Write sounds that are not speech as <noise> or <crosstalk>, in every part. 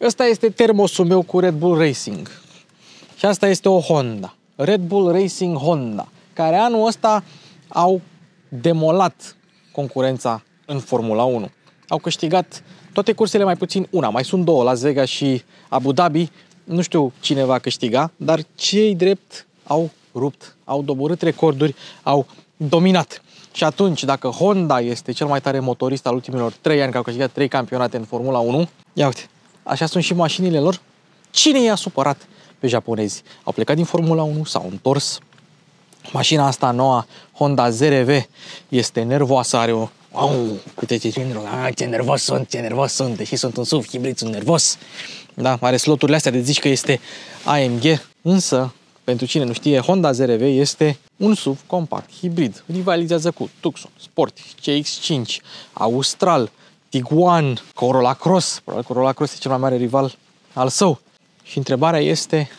Ăsta este termosul meu cu Red Bull Racing. Și asta este o Honda. Red Bull Racing Honda, care anul ăsta au demolat concurența în Formula 1. Au câștigat toate cursele mai puțin una, mai sunt două, Las Vegas și Abu Dhabi. Nu știu cine va câștiga, dar cei drept au rupt, au doborât recorduri, au dominat. Și atunci, dacă Honda este cel mai tare motorist al ultimilor 3 ani, care au câștigat 3 campionate în Formula 1, ia uite, așa sunt și mașinile lor, cine i-a supărat pe japonezi? Au plecat din Formula 1, s-au întors. Mașina asta nouă, Honda ZRV, este nervoasă, are o Wow, uite ce cilindru, ah, ce nervos sunt, ce nervos sunt, deși sunt un SUV hibrid, sunt nervos. Da, are sloturile astea de zici că este AMG, însă, pentru cine nu știe, Honda ZRV este un SUV compact, hibrid, rivalizează cu Tucson, Sport, CX-5, Austral, Tiguan, Corolla Cross, probabil Corolla Cross e cel mai mare rival al său. Și întrebarea este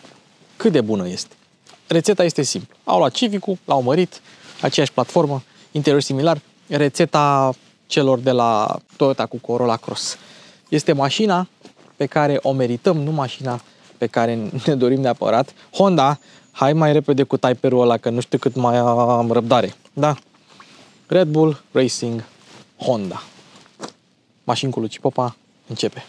cât de bună este. Rețeta este simplă. Au luat civic l-au mărit, aceeași platformă, interior similar, rețeta celor de la Toyota cu Corolla Cross. Este mașina pe care o merităm, nu mașina pe care ne dorim neapărat. Honda, hai mai repede cu type ăla, că nu știu cât mai am răbdare. Da? Red Bull Racing Honda. Mașini cu Luci Popa începe.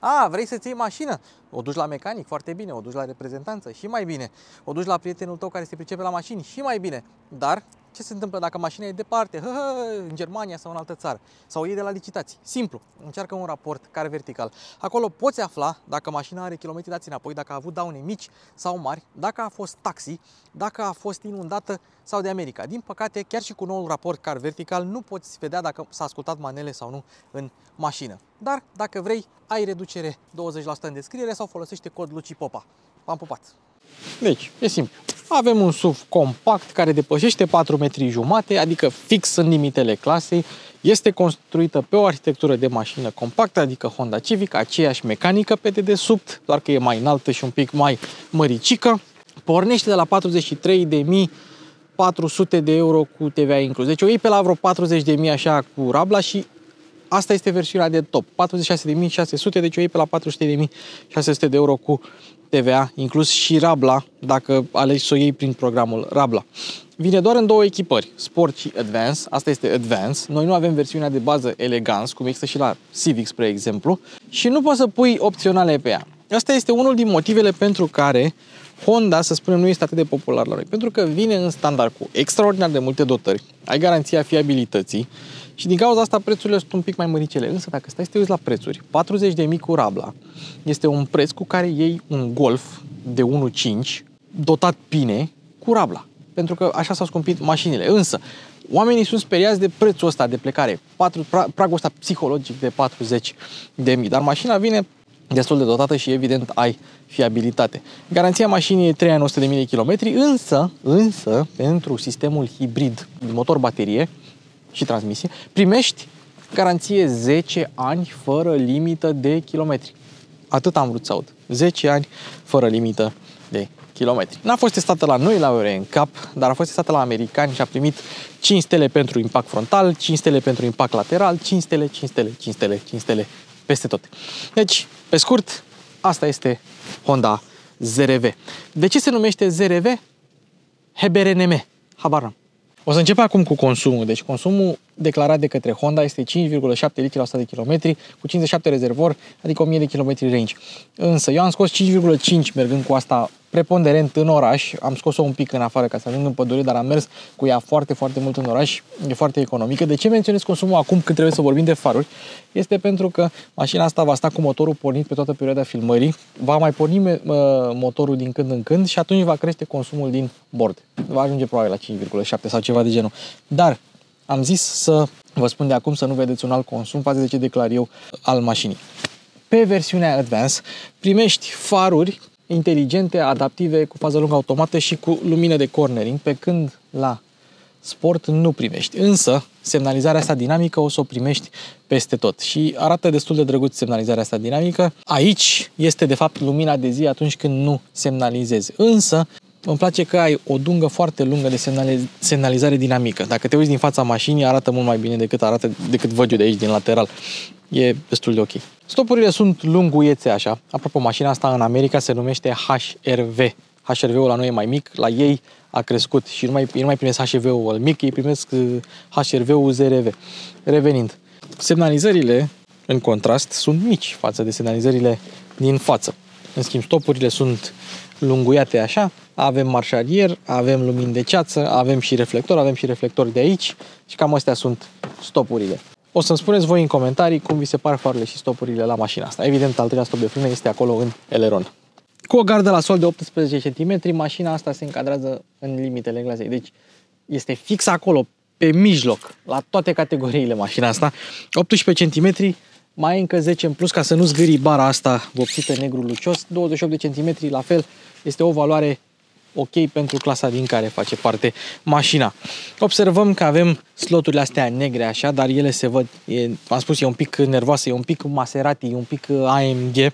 A, vrei să-ți iei mașină? O duci la mecanic, foarte bine, o duci la reprezentanță, și mai bine. O duci la prietenul tău care se pricepe la mașini, și mai bine. Dar ce se întâmplă dacă mașina e departe, hă, hă, în Germania sau în altă țară, sau e de la licitații? Simplu, încearcă un raport care vertical. Acolo poți afla dacă mașina are kilometri dați înapoi, dacă a avut daune mici sau mari, dacă a fost taxi, dacă a fost inundată sau de America. Din păcate, chiar și cu noul raport car vertical, nu poți vedea dacă s-a ascultat manele sau nu în mașină. Dar, dacă vrei, ai reducere 20% în descriere sau folosește cod Luci Popa. V-am pupat! Deci, e simplu. Avem un SUV compact care depășește 4 metri jumate, adică fix în limitele clasei. Este construită pe o arhitectură de mașină compactă, adică Honda Civic, aceeași mecanică pe dedesubt, doar că e mai înaltă și un pic mai măricică. Pornește de la 43.400 de euro cu TVA inclus. Deci o iei pe la vreo 40.000 așa cu rabla și asta este versiunea de top. 46.600, deci o iei pe la 400.600 de euro cu TVA, inclus și Rabla, dacă alegi să o iei prin programul Rabla. Vine doar în două echipări, Sport și Advance. Asta este Advance. Noi nu avem versiunea de bază Elegance, cum există și la Civic, spre exemplu, și nu poți să pui opționale pe ea. Asta este unul din motivele pentru care Honda, să spunem, nu este atât de popular la noi. Pentru că vine în standard cu extraordinar de multe dotări, ai garanția fiabilității, și din cauza asta prețurile sunt un pic mai măricele. Însă dacă stai să te uiți la prețuri, 40 de mii cu rabla este un preț cu care iei un Golf de 1.5 dotat bine cu rabla. Pentru că așa s-au scumpit mașinile. Însă, oamenii sunt speriați de prețul ăsta de plecare, 4, pragul ăsta psihologic de 40 de mii. Dar mașina vine destul de dotată și evident ai fiabilitate. Garanția mașinii e 3 ani 100 de mii de kilometri, însă, însă, pentru sistemul hibrid motor-baterie, și transmisie, primești garanție 10 ani fără limită de kilometri. Atât am vrut să aud. 10 ani fără limită de kilometri. N-a fost testată la noi, la Euro Cap, dar a fost testată la americani și a primit 5 stele pentru impact frontal, 5 stele pentru impact lateral, 5 stele, 5 stele, 5 stele, 5 stele, peste tot. Deci, pe scurt, asta este Honda ZRV. De ce se numește ZRV? HBRNM. Habar n-am. O să încep acum cu consumul. Deci consumul declarat de către Honda este 5,7 litri la 100 de km cu 57 rezervor, adică 1000 de km range. Însă eu am scos 5,5 mergând cu asta preponderent în oraș, am scos-o un pic în afară ca să ajung în pădure, dar am mers cu ea foarte, foarte mult în oraș, e foarte economică. De ce menționez consumul acum când trebuie să vorbim de faruri? Este pentru că mașina asta va sta cu motorul pornit pe toată perioada filmării, va mai porni motorul din când în când și atunci va crește consumul din bord. Va ajunge probabil la 5,7 sau ceva de genul. Dar am zis să vă spun de acum să nu vedeți un alt consum față de ce declar eu al mașinii. Pe versiunea Advance primești faruri inteligente, adaptive, cu fază lungă automată și cu lumină de cornering, pe când la sport nu primești. Însă, semnalizarea asta dinamică o să o primești peste tot și arată destul de drăguț semnalizarea asta dinamică. Aici este de fapt lumina de zi atunci când nu semnalizezi. Însă, îmi place că ai o dungă foarte lungă de semnalizare dinamică. Dacă te uiți din fața mașinii, arată mult mai bine decât arată decât văd eu de aici, din lateral. E destul de ok. Stopurile sunt lunguiețe așa. Apropo, mașina asta în America se numește HRV. HRV-ul la noi e mai mic, la ei a crescut și nu mai, ei nu mai primesc HRV-ul mic, ei primesc HRV-ul uh, ZRV. Revenind, semnalizările, în contrast, sunt mici față de semnalizările din față. În schimb, stopurile sunt lunguiate așa, avem marșarier, avem lumini de ceață, avem și reflector, avem și reflector de aici și cam astea sunt stopurile. O să-mi spuneți voi în comentarii cum vi se par farurile și stopurile la mașina asta. Evident, al treilea stop de frână este acolo în eleron. Cu o gardă la sol de 18 cm, mașina asta se încadrează în limitele glazei. Deci este fix acolo, pe mijloc, la toate categoriile mașina asta. 18 cm, mai încă 10 în plus ca să nu zgâri bara asta vopsită negru lucios. 28 de cm, la fel, este o valoare ok pentru clasa din care face parte mașina. Observăm că avem sloturile astea negre așa, dar ele se văd, e, am spus, e un pic nervoasă, e un pic Maserati, e un pic AMG.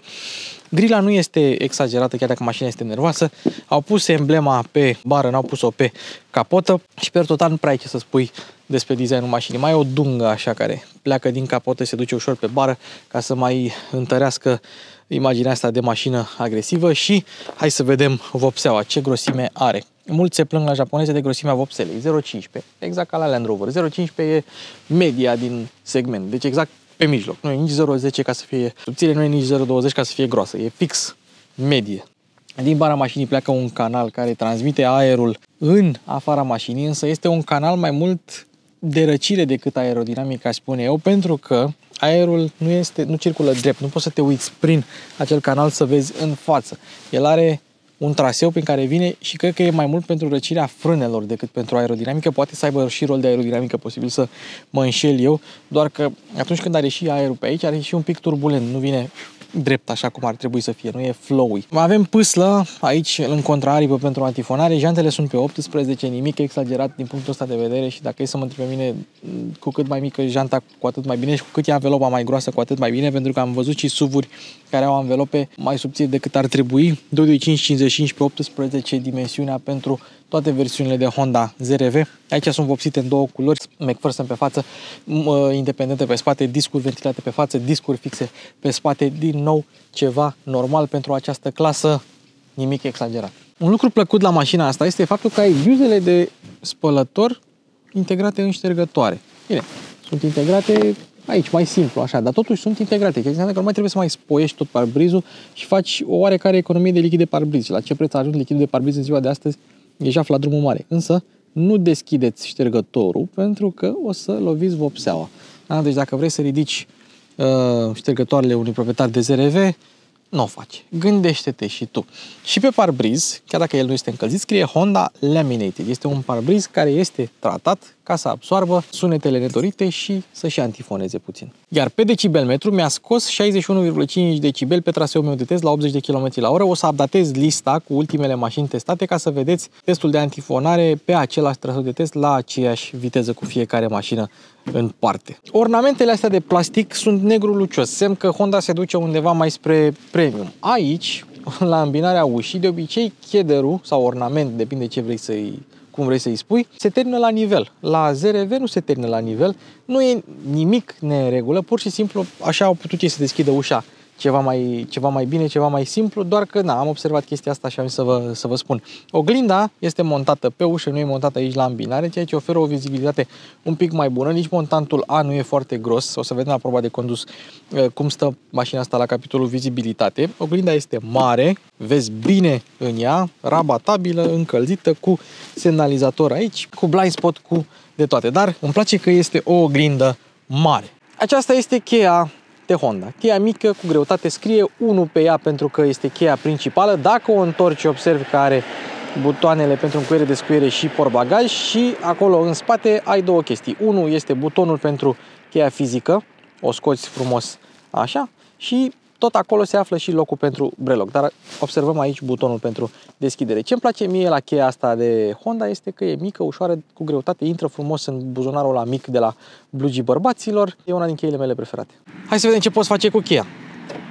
Grila nu este exagerată, chiar dacă mașina este nervoasă. Au pus emblema pe bară, n-au pus-o pe capotă și pe total nu prea ai ce să spui despre designul mașinii. Mai e o dungă așa care pleacă din capotă, se duce ușor pe bară ca să mai întărească imaginea asta de mașină agresivă și hai să vedem vopseaua, ce grosime are. Mulți se plâng la japoneze de grosimea vopselei, 0,15, exact ca la Land Rover. 0,15 e media din segment, deci exact pe mijloc. Nu e nici 0,10 ca să fie subțire, nu e nici 0,20 ca să fie groasă, e fix medie. Din bara mașinii pleacă un canal care transmite aerul în afara mașinii, însă este un canal mai mult de răcire decât aerodinamic, aș spune eu, pentru că aerul nu, este, nu circulă drept, nu poți să te uiți prin acel canal să vezi în față. El are un traseu prin care vine și cred că e mai mult pentru răcirea frânelor decât pentru aerodinamică. Poate să aibă și rol de aerodinamică, posibil să mă înșel eu, doar că atunci când are și aerul pe aici, are și un pic turbulent, nu vine drept așa cum ar trebui să fie, nu e flowy. Avem pâslă aici în contraaripă pentru antifonare, jantele sunt pe 18, nimic exagerat din punctul ăsta de vedere și dacă e să mă întreb pe mine, cu cât mai mică janta, cu atât mai bine și cu cât e anvelopa mai groasă, cu atât mai bine, pentru că am văzut și suvuri care au anvelope mai subțiri decât ar trebui, 225-55 pe 18 dimensiunea pentru toate versiunile de Honda ZRV. Aici sunt vopsite în două culori, McPherson pe față, independente pe spate, discuri ventilate pe față, discuri fixe pe spate, din nou ceva normal pentru această clasă, nimic exagerat. Un lucru plăcut la mașina asta este faptul că ai viuzele de spălător integrate în ștergătoare. Bine, sunt integrate aici, mai simplu, așa, dar totuși sunt integrate, ceea ce înseamnă că nu mai trebuie să mai spoiești tot parbrizul și faci o oarecare economie de lichid de parbriz. La ce preț a ajuns lichidul de parbriz în ziua de astăzi? E la drumul mare. Însă, nu deschideți ștergătorul pentru că o să loviți vopseaua. Da? Deci dacă vrei să ridici uh, ștergătoarele unui proprietar de ZRV, nu o faci. Gândește-te și tu. Și pe parbriz, chiar dacă el nu este încălzit, scrie Honda Laminated. Este un parbriz care este tratat ca să absoarbă sunetele nedorite și să-și antifoneze puțin. Iar pe decibelmetru mi-a scos 61,5 decibel pe traseul meu de test la 80 de km la oră. O să updatez lista cu ultimele mașini testate ca să vedeți testul de antifonare pe același traseu de test la aceeași viteză cu fiecare mașină în parte. Ornamentele astea de plastic sunt negru lucios, semn că Honda se duce undeva mai spre premium. Aici, la îmbinarea ușii, de obicei, chederul sau ornament, depinde ce vrei să-i cum vrei să-i spui, se termină la nivel. La ZRV nu se termină la nivel, nu e nimic neregulă, pur și simplu așa au putut ei să deschidă ușa ceva mai, ceva mai bine, ceva mai simplu, doar că na, am observat chestia asta și am să vă, să vă spun. Oglinda este montată pe ușă, nu e montată aici la îmbinare, ceea ce oferă o vizibilitate un pic mai bună. Nici montantul A nu e foarte gros, o să vedem la proba de condus uh, cum stă mașina asta la capitolul vizibilitate. Oglinda este mare, vezi bine în ea, rabatabilă, încălzită, cu semnalizator aici, cu blind spot, cu de toate. Dar îmi place că este o oglindă mare. Aceasta este cheia de Honda. Cheia mică cu greutate scrie 1 pe ea pentru că este cheia principală. Dacă o întorci, observi că are butoanele pentru încuiere, descuiere și porbagaj și acolo în spate ai două chestii. Unul este butonul pentru cheia fizică, o scoți frumos așa și tot acolo se află și locul pentru breloc, dar observăm aici butonul pentru deschidere. Ce îmi place mie la cheia asta de Honda este că e mică, ușoară, cu greutate, intră frumos în buzunarul la mic de la blugii bărbaților. E una din cheile mele preferate. Hai să vedem ce poți face cu cheia.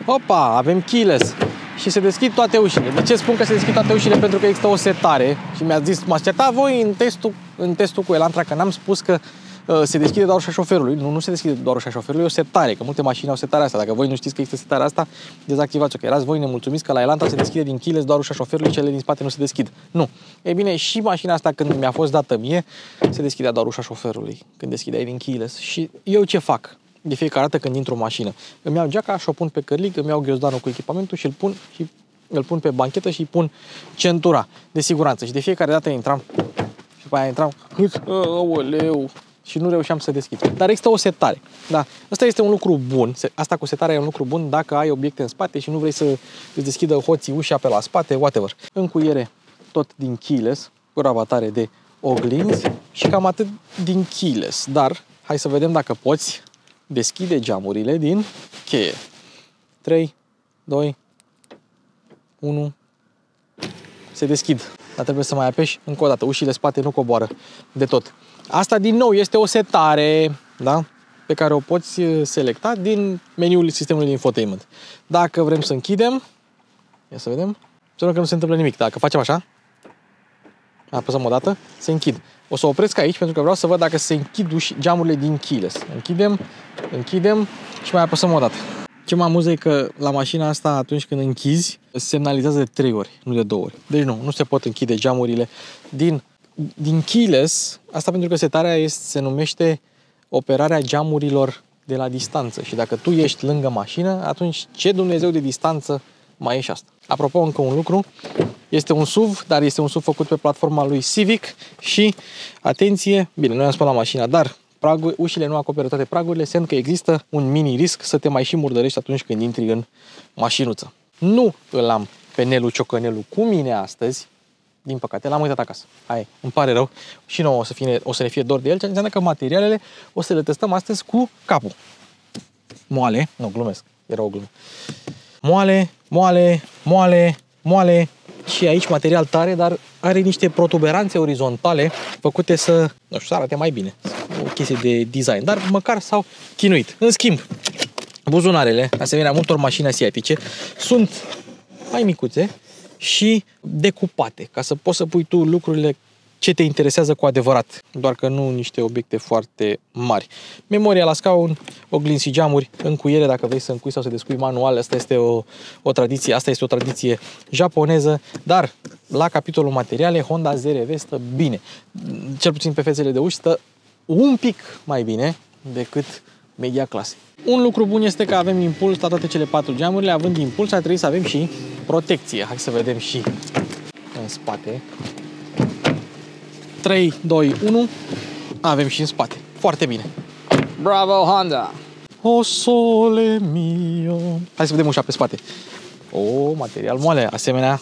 Opa, avem keyless. și se deschid toate ușile. De ce spun că se deschid toate ușile? Pentru că există o setare și mi-a zis, m-a certat voi în testul, în testul cu Elantra că n-am spus că uh, se deschide doar ușa șoferului. Nu, nu se deschide doar ușa șoferului, e o setare, că multe mașini au setarea asta. Dacă voi nu știți că există setarea asta, dezactivați-o, că erați voi nemulțumiți că la Elantra se deschide din chiles doar ușa șoferului, cele din spate nu se deschid. Nu. E bine, și mașina asta când mi-a fost dată mie, se deschidea doar ușa șoferului, când deschideai din chiles. Și eu ce fac? de fiecare dată când intru în mașină. Îmi iau geaca și o pun pe cărlic, îmi iau ghiozdanul cu echipamentul și îl pun și îl pun pe banchetă și îi pun centura de siguranță. Și de fiecare dată intram și după aia intram, aoleu, și nu reușeam să deschid. Dar există o setare. Da. Asta este un lucru bun. Asta cu setarea e un lucru bun dacă ai obiecte în spate și nu vrei să îți deschidă hoții ușa pe la spate, whatever. Încuiere tot din keyless, cu rabatare de oglinzi și cam atât din keyless. Dar hai să vedem dacă poți deschide geamurile din cheie. 3, 2, 1, se deschid. Dar trebuie să mai apeși încă o dată. Ușile spate nu coboară de tot. Asta din nou este o setare, da? pe care o poți uh, selecta din meniul sistemului de infotainment. Dacă vrem să închidem, ia să vedem, să că nu se întâmplă nimic. Dacă facem așa, apăsăm o dată, se închid. O să opresc aici pentru că vreau să văd dacă se închid uși, geamurile din keyless. Închidem, închidem și mai apăsăm o dată. Ce mă amuză e că la mașina asta, atunci când închizi, semnalizează de trei ori, nu de două ori. Deci nu, nu se pot închide geamurile din, din keyless. Asta pentru că setarea este, se numește operarea geamurilor de la distanță. Și dacă tu ești lângă mașină, atunci ce Dumnezeu de distanță mai e și asta. Apropo, încă un lucru, este un SUV, dar este un SUV făcut pe platforma lui Civic și, atenție, bine, noi am spus la mașina, dar pragul, ușile nu acoperă toate pragurile, semn că există un mini risc să te mai și murdărești atunci când intri în mașinuță. Nu îl am pe Nelu Ciocănelu cu mine astăzi, din păcate, l-am uitat acasă. Hai, îmi pare rău. Și nouă o să, fie, o să ne fie dor de el, ce înseamnă că materialele o să le testăm astăzi cu capul. Moale, nu, glumesc, era o glumă. Moale, moale, moale, moale și aici material tare, dar are niște protuberanțe orizontale făcute să, nu știu, să arate mai bine. O chestie de design, dar măcar s-au chinuit. În schimb, buzunarele, asemenea multor mașini asiatice, sunt mai micuțe și decupate, ca să poți să pui tu lucrurile ce te interesează cu adevărat, doar că nu niște obiecte foarte mari. Memoria la scaun, oglinzi și geamuri, încuiere dacă vrei să încui sau să descui manual, asta este o, o tradiție, asta este o tradiție japoneză, dar la capitolul materiale Honda ZRV stă bine. Cel puțin pe fețele de uși stă un pic mai bine decât media clase. Un lucru bun este că avem impuls la toate cele patru geamurile, având impuls ar trebui să avem și protecție. Hai să vedem și în spate. 3, 2, 1, avem și în spate. Foarte bine. Bravo, Honda! O sole mio. Hai să vedem ușa pe spate. O, material moale, asemenea,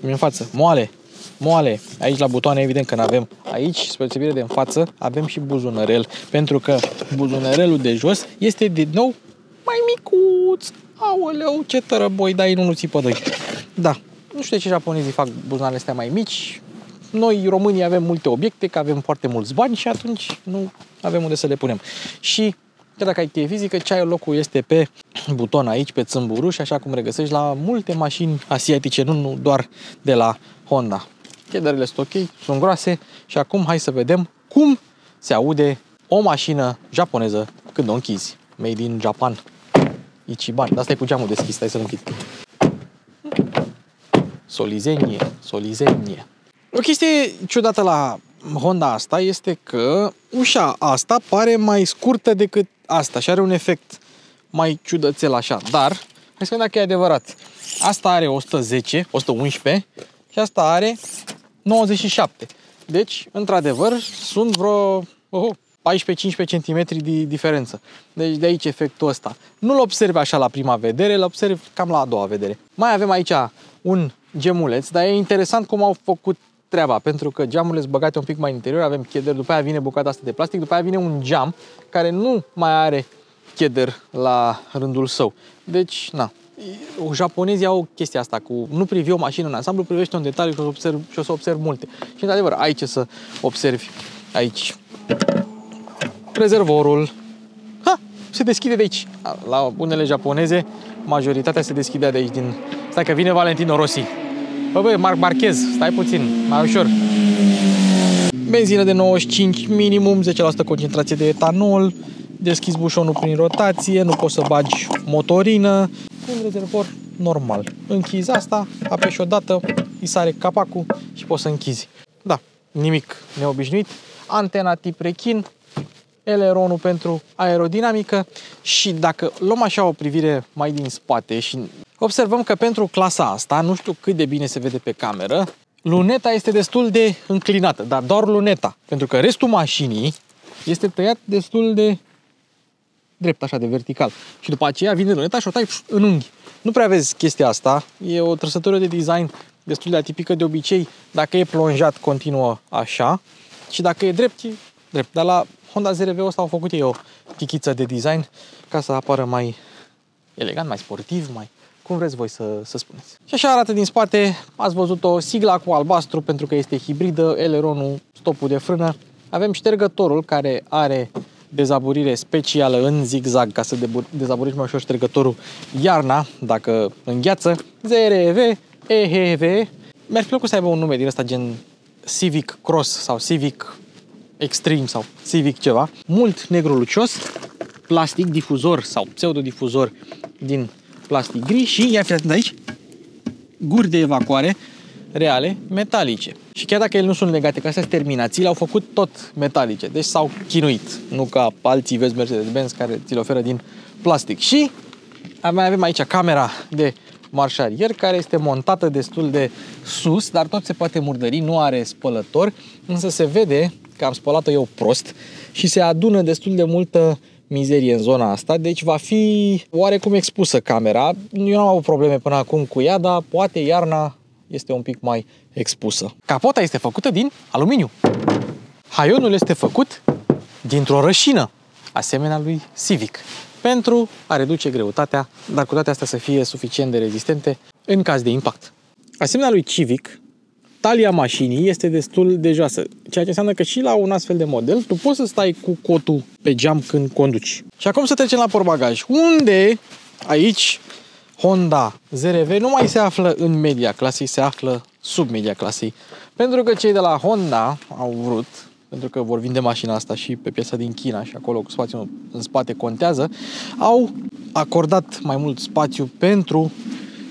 în față, moale, moale. Aici la butoane, evident că nu avem. Aici, spre deosebire de în față, avem și buzunărel, pentru că buzunărelul de jos este din nou mai micuț. Aoleu, ce tărăboi dai în unul țipă doi. Da, nu știu de ce japonezii fac buzunarele astea mai mici, noi, românii, avem multe obiecte, că avem foarte mulți bani și atunci nu avem unde să le punem. Și chiar dacă ai cheie fizică, ce ai locul este pe buton aici, pe țâmburuș, așa cum regăsești la multe mașini asiatice, nu doar de la Honda. Chederile sunt ok, sunt groase și acum hai să vedem cum se aude o mașină japoneză când o închizi. Made in Japan. Ichiban. Dar asta e cu geamul deschis, stai să-l închid. Solizenie, solizenie. O chestie ciudată la Honda asta este că ușa asta pare mai scurtă decât asta și are un efect mai ciudățel așa. Dar, hai să vedem dacă e adevărat. Asta are 110, 111 și asta are 97. Deci, într-adevăr, sunt vreo oh, 14-15 cm de diferență. Deci de aici efectul ăsta. Nu-l observi așa la prima vedere, l observi cam la a doua vedere. Mai avem aici un gemuleț, dar e interesant cum au făcut treaba, pentru că geamurile sunt băgate un pic mai în interior, avem cheder, după aia vine bucata asta de plastic, după aia vine un geam care nu mai are cheder la rândul său. Deci, na, japonezii au chestia asta cu nu privi o mașină în ansamblu, privește un detaliu și o să observ, și o să observ multe. Și într-adevăr, ai ce să observi aici. Rezervorul. Ha! Se deschide de aici. La unele japoneze, majoritatea se deschidea de aici din Stai că vine Valentino Rossi. Bă, bă, Marc Marchez, stai puțin, mai ușor. Benzină de 95 minimum, 10% concentrație de etanol, deschis bușonul prin rotație, nu poți să bagi motorină, un rezervor normal. Închizi asta, apeși odată, îi sare capacul și poți să închizi. Da, nimic neobișnuit. Antena tip rechin, eleronul pentru aerodinamică și dacă luăm așa o privire mai din spate și observăm că pentru clasa asta, nu știu cât de bine se vede pe cameră, luneta este destul de înclinată, dar doar luneta, pentru că restul mașinii este tăiat destul de drept, așa, de vertical. Și după aceea vine luneta și o tai în unghi. Nu prea vezi chestia asta, e o trăsătură de design destul de atipică de obicei, dacă e plonjat, continuă așa și dacă e drept, e drept. Dar la Honda ZRV ăsta au făcut ei o chichiță de design ca să apară mai elegant, mai sportiv, mai cum vreți voi să, să spuneți. Și așa arată din spate, ați văzut o sigla cu albastru pentru că este hibridă, eleronul, stopul de frână. Avem ștergătorul care are dezaburire specială în zigzag ca să dezaburiți mai ușor ștergătorul iarna, dacă îngheață. ZRV, EHV. Mi-ar fi plăcut să aibă un nume din ăsta gen Civic Cross sau Civic Extreme sau Civic ceva. Mult negru lucios, plastic difuzor sau pseudodifuzor din plastic gri și, ia fi atent aici, guri de evacuare reale metalice. Și chiar dacă ele nu sunt legate, că astea sunt terminații, le-au făcut tot metalice. Deci s-au chinuit. Nu ca alții vezi Mercedes-Benz care ți le oferă din plastic. Și mai avem aici camera de marșarier care este montată destul de sus, dar tot se poate murdări, nu are spălător, însă se vede că am spălat-o eu prost și se adună destul de multă mizerie în zona asta, deci va fi oarecum expusă camera. Eu nu am avut probleme până acum cu ea, dar poate iarna este un pic mai expusă. Capota este făcută din aluminiu. Haionul este făcut dintr-o rășină, asemenea lui Civic, pentru a reduce greutatea, dar cu toate astea să fie suficient de rezistente în caz de impact. Asemenea lui Civic, talia mașinii este destul de joasă, ceea ce înseamnă că și la un astfel de model tu poți să stai cu cotul pe geam când conduci. Și acum să trecem la porbagaj, unde aici Honda ZRV nu mai se află în media clasei, se află sub media clasei. Pentru că cei de la Honda au vrut, pentru că vor vinde mașina asta și pe piața din China și acolo cu spațiul în spate contează, au acordat mai mult spațiu pentru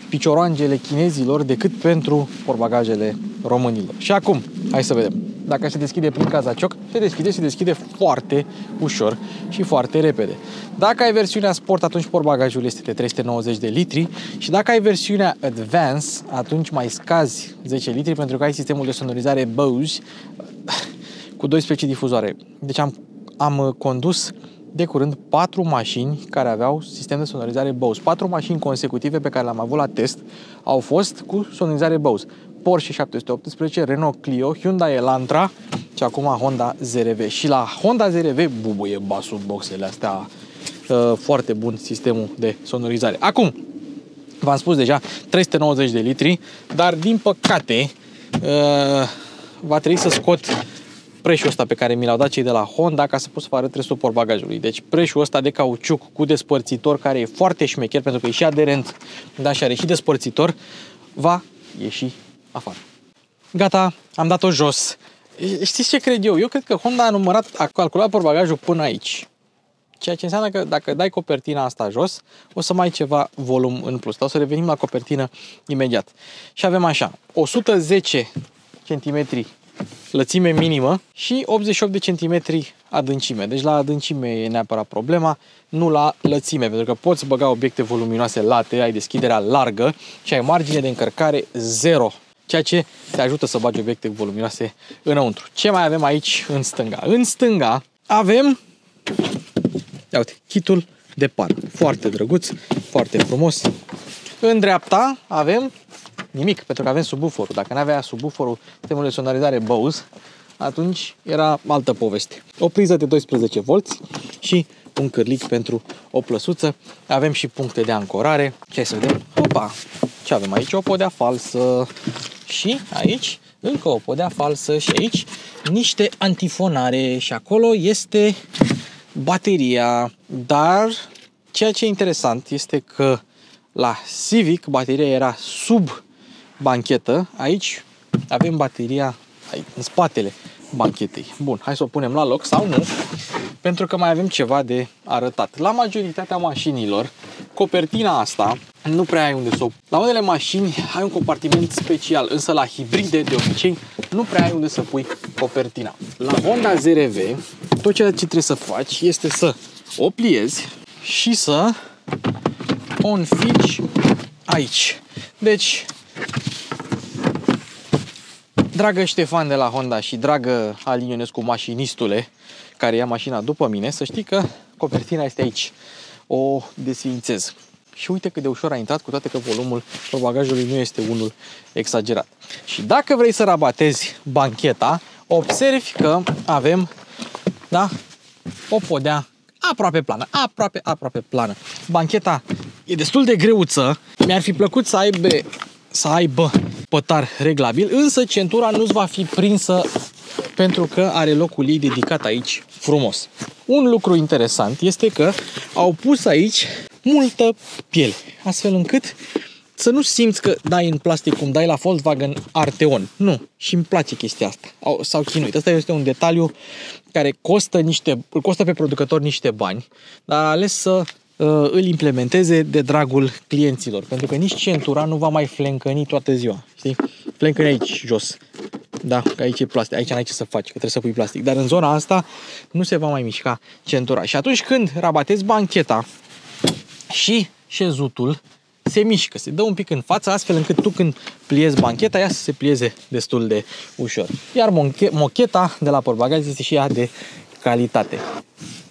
picioroangele chinezilor decât pentru porbagajele românilor. Și acum, hai să vedem. Dacă se deschide prin cazacioc, se deschide, se deschide foarte ușor și foarte repede. Dacă ai versiunea Sport, atunci porbagajul este de 390 de litri și dacă ai versiunea Advance, atunci mai scazi 10 litri pentru că ai sistemul de sonorizare Bose <laughs> cu 12 difuzoare. Deci am, am condus de curând patru mașini care aveau sistem de sonorizare Bose. Patru mașini consecutive pe care le-am avut la test au fost cu sonorizare Bose. Porsche 718, Renault Clio, Hyundai Elantra și acum Honda ZRV. Și la Honda ZRV bubuie basul boxele astea uh, foarte bun sistemul de sonorizare. Acum, v-am spus deja, 390 de litri, dar din păcate uh, va trebui să scot preșul ăsta pe care mi l-au dat cei de la Honda ca să pot să vă arăt restul portbagajului. Deci preșul ăsta de cauciuc cu despărțitor care e foarte șmecher pentru că e și aderent, dar și are și despărțitor, va ieși afară. Gata, am dat-o jos. Știți ce cred eu? Eu cred că Honda a numărat, a calculat portbagajul până aici. Ceea ce înseamnă că dacă dai copertina asta jos, o să mai ai ceva volum în plus. Dar o să revenim la copertină imediat. Și avem așa, 110 cm lățime minimă și 88 de centimetri adâncime. Deci la adâncime e neapărat problema, nu la lățime, pentru că poți băga obiecte voluminoase late, ai deschiderea largă și ai margine de încărcare zero, ceea ce te ajută să bagi obiecte voluminoase înăuntru. Ce mai avem aici în stânga? În stânga avem, ia uite, kitul de pan. Foarte drăguț, foarte frumos. În dreapta avem nimic, pentru că avem subwooferul. Dacă nu avea subwooferul, sistemul de sonorizare Bose, atunci era altă poveste. O priză de 12 V și un cârlic pentru o plăsuță. Avem și puncte de ancorare. Ce să vedem? Opa! Ce avem aici? O podea falsă. Și aici încă o podea falsă și aici niște antifonare și acolo este bateria. Dar ceea ce e interesant este că La Civic bateria era sub banchetă, aici avem bateria aici, în spatele banchetei. Bun, hai să o punem la loc sau nu, pentru că mai avem ceva de arătat. La majoritatea mașinilor, copertina asta nu prea ai unde să o... La unele mașini ai un compartiment special, însă la hibride, de obicei, nu prea ai unde să pui copertina. La Honda ZRV, tot ceea ce trebuie să faci este să o pliezi și să o înfici aici. Deci, dragă Ștefan de la Honda și dragă Alin Ionescu, mașinistule, care ia mașina după mine, să știi că copertina este aici. O desfințez. Și uite cât de ușor a intrat, cu toate că volumul bagajului nu este unul exagerat. Și dacă vrei să rabatezi bancheta, observi că avem da, o podea aproape plană, aproape, aproape plană. Bancheta e destul de greuță. Mi-ar fi plăcut să aibă, să aibă pătar reglabil, însă centura nu-ți va fi prinsă pentru că are locul ei dedicat aici frumos. Un lucru interesant este că au pus aici multă piele, astfel încât să nu simți că dai în plastic cum dai la Volkswagen Arteon. Nu. Și îmi place chestia asta. S-au chinuit. Asta este un detaliu care costă, niște, costă pe producător niște bani, dar a ales să uh, îl implementeze de dragul clienților. Pentru că nici centura nu va mai flencăni toată ziua. Știi? Flencăni aici, jos. Da, că aici e plastic, aici n-ai ce să faci, că trebuie să pui plastic. Dar în zona asta nu se va mai mișca centura. Și atunci când rabatezi bancheta și șezutul, se mișcă, se dă un pic în față, astfel încât tu când pliezi bancheta, ea să se plieze destul de ușor. Iar mocheta de la portbagaj este și ea de calitate.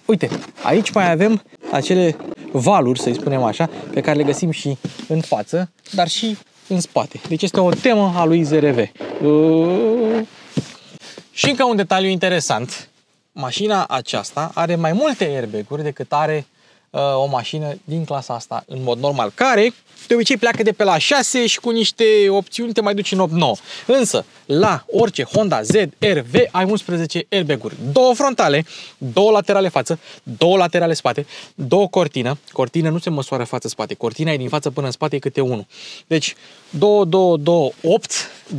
Uite, aici mai avem acele valuri, să-i spunem așa, pe care le găsim și în față, dar și în spate. Deci este o temă a lui ZRV. Uh... Și încă un detaliu interesant. Mașina aceasta are mai multe airbag-uri decât are uh, o mașină din clasa asta în mod normal, care de obicei pleacă de pe la 6 și cu niște opțiuni te mai duci în 8-9. Însă, la orice Honda Z, RV ai 11 airbag-uri. Două frontale, două laterale față, două laterale spate, două cortină. Cortină nu se măsoară față-spate. Cortina e din față până în spate e câte unul. Deci, 2, 2, 2, 8,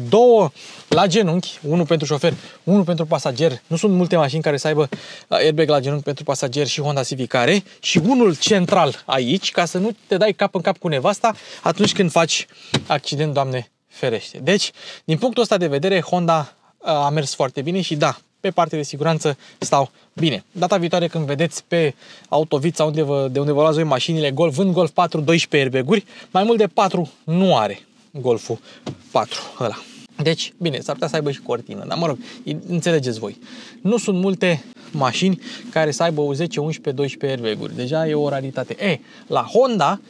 două la genunchi, unul pentru șofer, unul pentru pasager. Nu sunt multe mașini care să aibă uh, airbag la genunchi pentru pasager și Honda Civic are și unul central aici, ca să nu te dai cap în cap cu nevasta atunci când faci accident, Doamne ferește. Deci, din punctul ăsta de vedere, Honda uh, a mers foarte bine și da, pe partea de siguranță stau bine. Data viitoare când vedeți pe Autovița unde vă, de unde vă luați voi mașinile Golf, vând Golf 4 12 airbag mai mult de 4 nu are Golful 4 ăla. Deci, bine, s-ar putea să aibă și cortină, dar mă rog, înțelegeți voi. Nu sunt multe mașini care să aibă 10, 11, 12 airbag-uri. Deja e o raritate. E, la Honda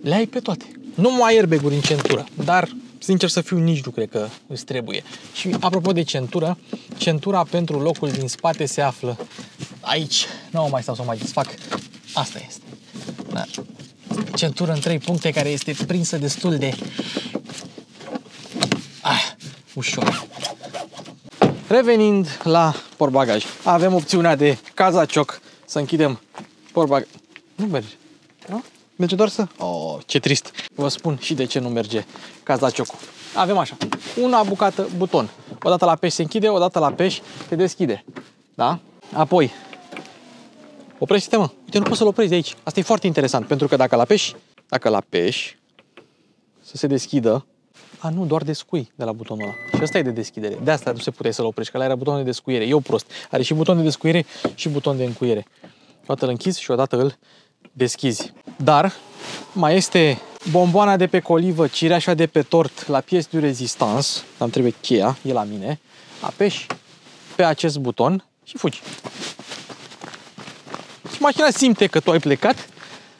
le ai pe toate. Nu mai ai airbag-uri în centură, dar sincer să fiu, nici nu cred că îți trebuie. Și apropo de centură, centura pentru locul din spate se află aici. Nu mai stau să o mai desfac. Asta este. Da. Centură în trei puncte care este prinsă destul de ah, ușor. Revenind la portbagaj, avem opțiunea de cazacioc să închidem portbagaj. Nu merge. Nu? Merge doar să... Oh, ce trist. Vă spun și de ce nu merge cazaciocul. Avem așa, una bucată buton. Odată la peș se închide, odată la peș se deschide. Da? Apoi, oprește-te mă. Uite, nu poți să-l oprești de aici. Asta e foarte interesant, pentru că dacă la peș, dacă la peș să se deschidă, a, nu, doar descui de la butonul ăla. Și asta e de deschidere. De asta nu se putea să-l oprești, că ăla era butonul de descuiere. Eu prost. Are și buton de descuiere și buton de încuiere. Odată îl închizi și odată îl deschizi. Dar mai este bomboana de pe colivă, cireașa de pe tort la pies de rezistance, am trebuie cheia, e la mine, apeși pe acest buton și fugi. Și mașina simte că tu ai plecat,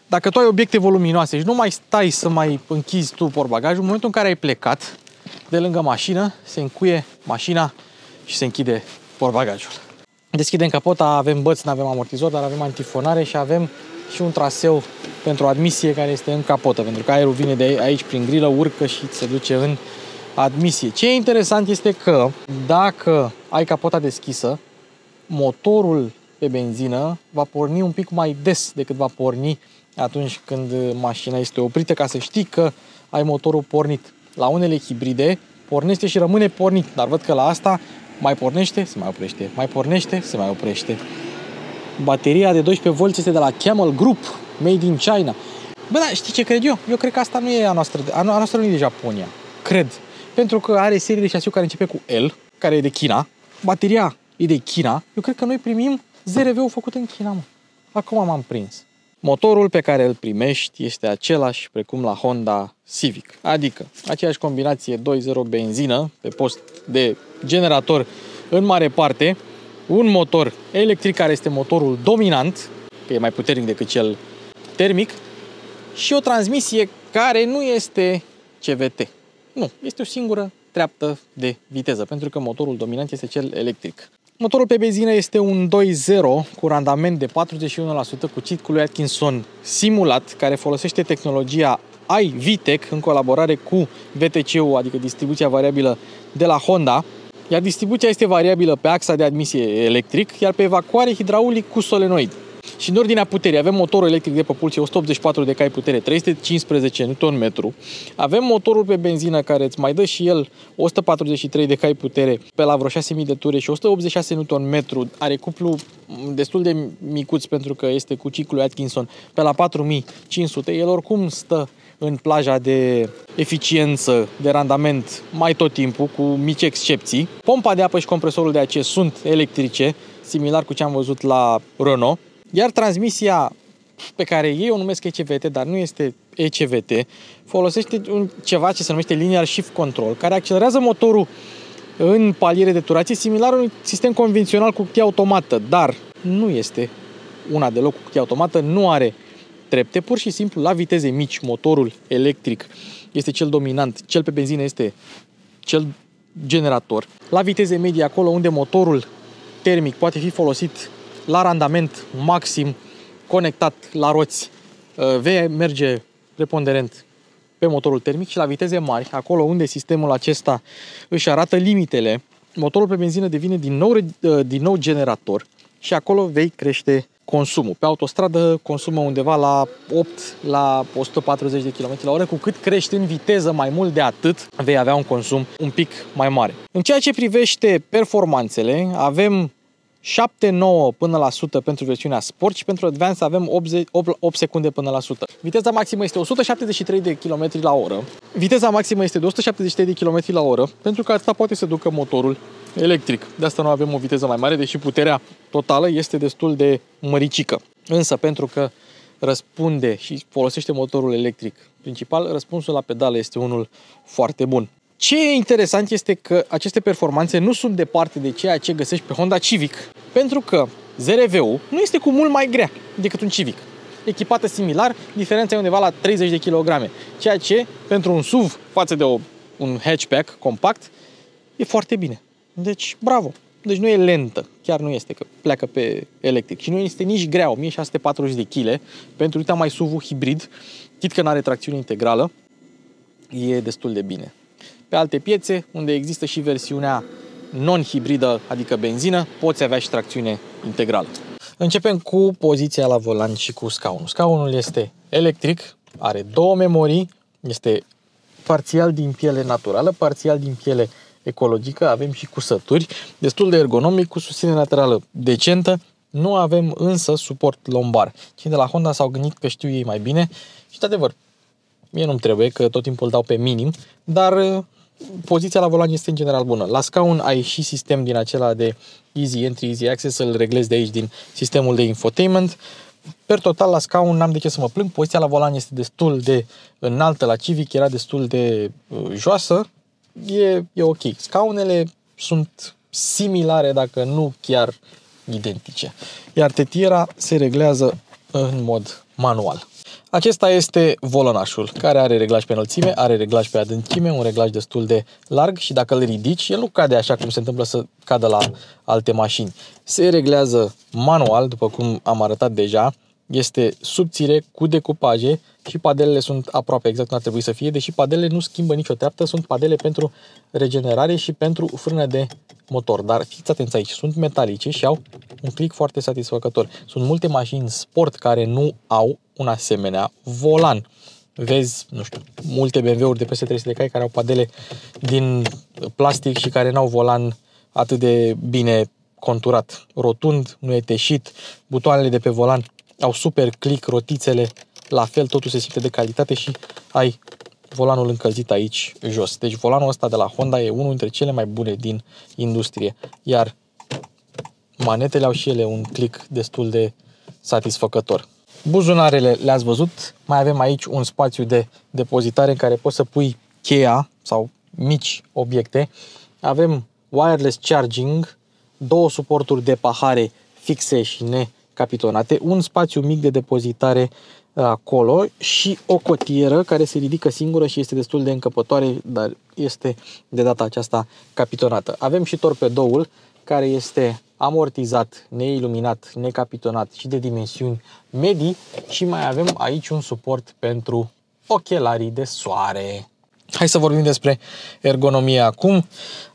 dacă tu ai obiecte voluminoase și nu mai stai să mai închizi tu portbagajul, în momentul în care ai plecat de lângă mașină, se încuie mașina și se închide portbagajul. Deschidem capota, avem băți, nu avem amortizor, dar avem antifonare și avem și un traseu pentru admisie care este în capotă, pentru că aerul vine de aici prin grilă, urcă și se duce în admisie. Ce e interesant este că dacă ai capota deschisă, motorul pe benzină va porni un pic mai des decât va porni atunci când mașina este oprită ca să știi că ai motorul pornit. La unele hibride pornește și rămâne pornit, dar văd că la asta mai pornește, se mai oprește, mai pornește, se mai oprește. Bateria de 12 V este de la Camel Group, made in China. Bă, da, știi ce cred eu? Eu cred că asta nu e a noastră, a noastră nu e de Japonia. Cred. Pentru că are serie de șasiu care începe cu L, care e de China. Bateria e de China. Eu cred că noi primim ZRV-ul făcut în China, mă. Acum m-am prins. Motorul pe care îl primești este același precum la Honda Civic, adică aceeași combinație 2.0 benzină pe post de generator în mare parte, un motor electric care este motorul dominant, că e mai puternic decât cel termic, și o transmisie care nu este CVT. Nu, este o singură treaptă de viteză, pentru că motorul dominant este cel electric. Motorul pe benzină este un 2.0 cu randament de 41% cu ciclul lui Atkinson simulat, care folosește tehnologia iVTEC în colaborare cu VTC-ul, adică distribuția variabilă de la Honda, iar distribuția este variabilă pe axa de admisie electric, iar pe evacuare hidraulic cu solenoid. Și în ordinea puterii avem motorul electric de propulsie 184 de cai putere, 315 Nm. Avem motorul pe benzină care îți mai dă și el 143 de cai putere pe la vreo 6000 de ture și 186 Nm. Are cuplu destul de micuț pentru că este cu ciclul Atkinson pe la 4500. El oricum stă în plaja de eficiență, de randament mai tot timpul, cu mici excepții. Pompa de apă și compresorul de acces sunt electrice, similar cu ce am văzut la Renault. Iar transmisia pe care ei o numesc ECVT, dar nu este ECVT, folosește un, ceva ce se numește Linear Shift Control, care accelerează motorul în paliere de turație, similar unui sistem convențional cu cutie automată, dar nu este una deloc cu cutie automată, nu are trepte, pur și simplu la viteze mici, motorul electric este cel dominant, cel pe benzină este cel generator. La viteze medii, acolo unde motorul termic poate fi folosit la randament maxim, conectat la roți, uh, vei merge preponderent pe motorul termic și la viteze mari, acolo unde sistemul acesta își arată limitele, motorul pe benzină devine din nou, uh, din nou generator și acolo vei crește consumul. Pe autostradă consumă undeva la 8 la 140 de km la oră, cu cât crești în viteză mai mult de atât, vei avea un consum un pic mai mare. În ceea ce privește performanțele, avem 7-9 până la 100 pentru versiunea Sport și pentru Advance avem 8, 8, 8 secunde până la 100. Viteza maximă este 173 de km la oră. Viteza maximă este de 173 de km la oră, pentru că asta poate să ducă motorul electric. De asta nu avem o viteză mai mare, deși puterea totală este destul de măricică. Însă, pentru că răspunde și folosește motorul electric principal, răspunsul la pedală este unul foarte bun. Ce e interesant este că aceste performanțe nu sunt departe de ceea ce găsești pe Honda Civic, pentru că ZRV-ul nu este cu mult mai grea decât un Civic. Echipată similar, diferența e undeva la 30 de kg, ceea ce pentru un SUV față de o, un hatchback compact e foarte bine. Deci, bravo! Deci nu e lentă, chiar nu este, că pleacă pe electric. Și nu este nici grea, 1640 de kg, pentru uita mai SUV hibrid, chit că nu are tracțiune integrală, e destul de bine. Pe alte piețe, unde există și versiunea non-hibridă, adică benzină, poți avea și tracțiune integrală. Începem cu poziția la volan și cu scaunul. Scaunul este electric, are două memorii, este parțial din piele naturală, parțial din piele ecologică, avem și cusături, destul de ergonomic, cu susținere laterală decentă, nu avem însă suport lombar. Cei de la Honda s-au gândit că știu ei mai bine și, de adevăr, mie nu-mi trebuie, că tot timpul îl dau pe minim, dar poziția la volan este în general bună. La scaun ai și sistem din acela de Easy Entry, Easy Access, să-l reglezi de aici din sistemul de infotainment. Per total, la scaun n-am de ce să mă plâng. Poziția la volan este destul de înaltă, la Civic era destul de uh, joasă. E, e ok. Scaunele sunt similare, dacă nu chiar identice. Iar tetiera se reglează în mod manual. Acesta este volănașul, care are reglaj pe înălțime, are reglaj pe adâncime, un reglaj destul de larg și dacă îl ridici, el nu cade așa cum se întâmplă să cadă la alte mașini. Se reglează manual, după cum am arătat deja, este subțire cu decupaje și padelele sunt aproape exact cum ar trebui să fie, deși padelele nu schimbă nicio treaptă, sunt padele pentru regenerare și pentru frână de motor. Dar fiți atenți aici, sunt metalice și au un click foarte satisfăcător. Sunt multe mașini sport care nu au un asemenea volan. Vezi, nu știu, multe BMW-uri de peste 300 de cai care au padele din plastic și care n-au volan atât de bine conturat, rotund, nu e teșit, butoanele de pe volan au super click, rotițele, la fel totul se simte de calitate și ai volanul încălzit aici jos. Deci volanul ăsta de la Honda e unul dintre cele mai bune din industrie, iar manetele au și ele un click destul de satisfăcător. Buzunarele le-ați văzut, mai avem aici un spațiu de depozitare în care poți să pui cheia sau mici obiecte. Avem wireless charging, două suporturi de pahare fixe și necapitonate, un spațiu mic de depozitare acolo și o cotieră care se ridică singură și este destul de încăpătoare, dar este de data aceasta capitonată. Avem și torpedoul care este amortizat, neiluminat, necapitonat și de dimensiuni medii și mai avem aici un suport pentru ochelarii de soare. Hai să vorbim despre ergonomie acum.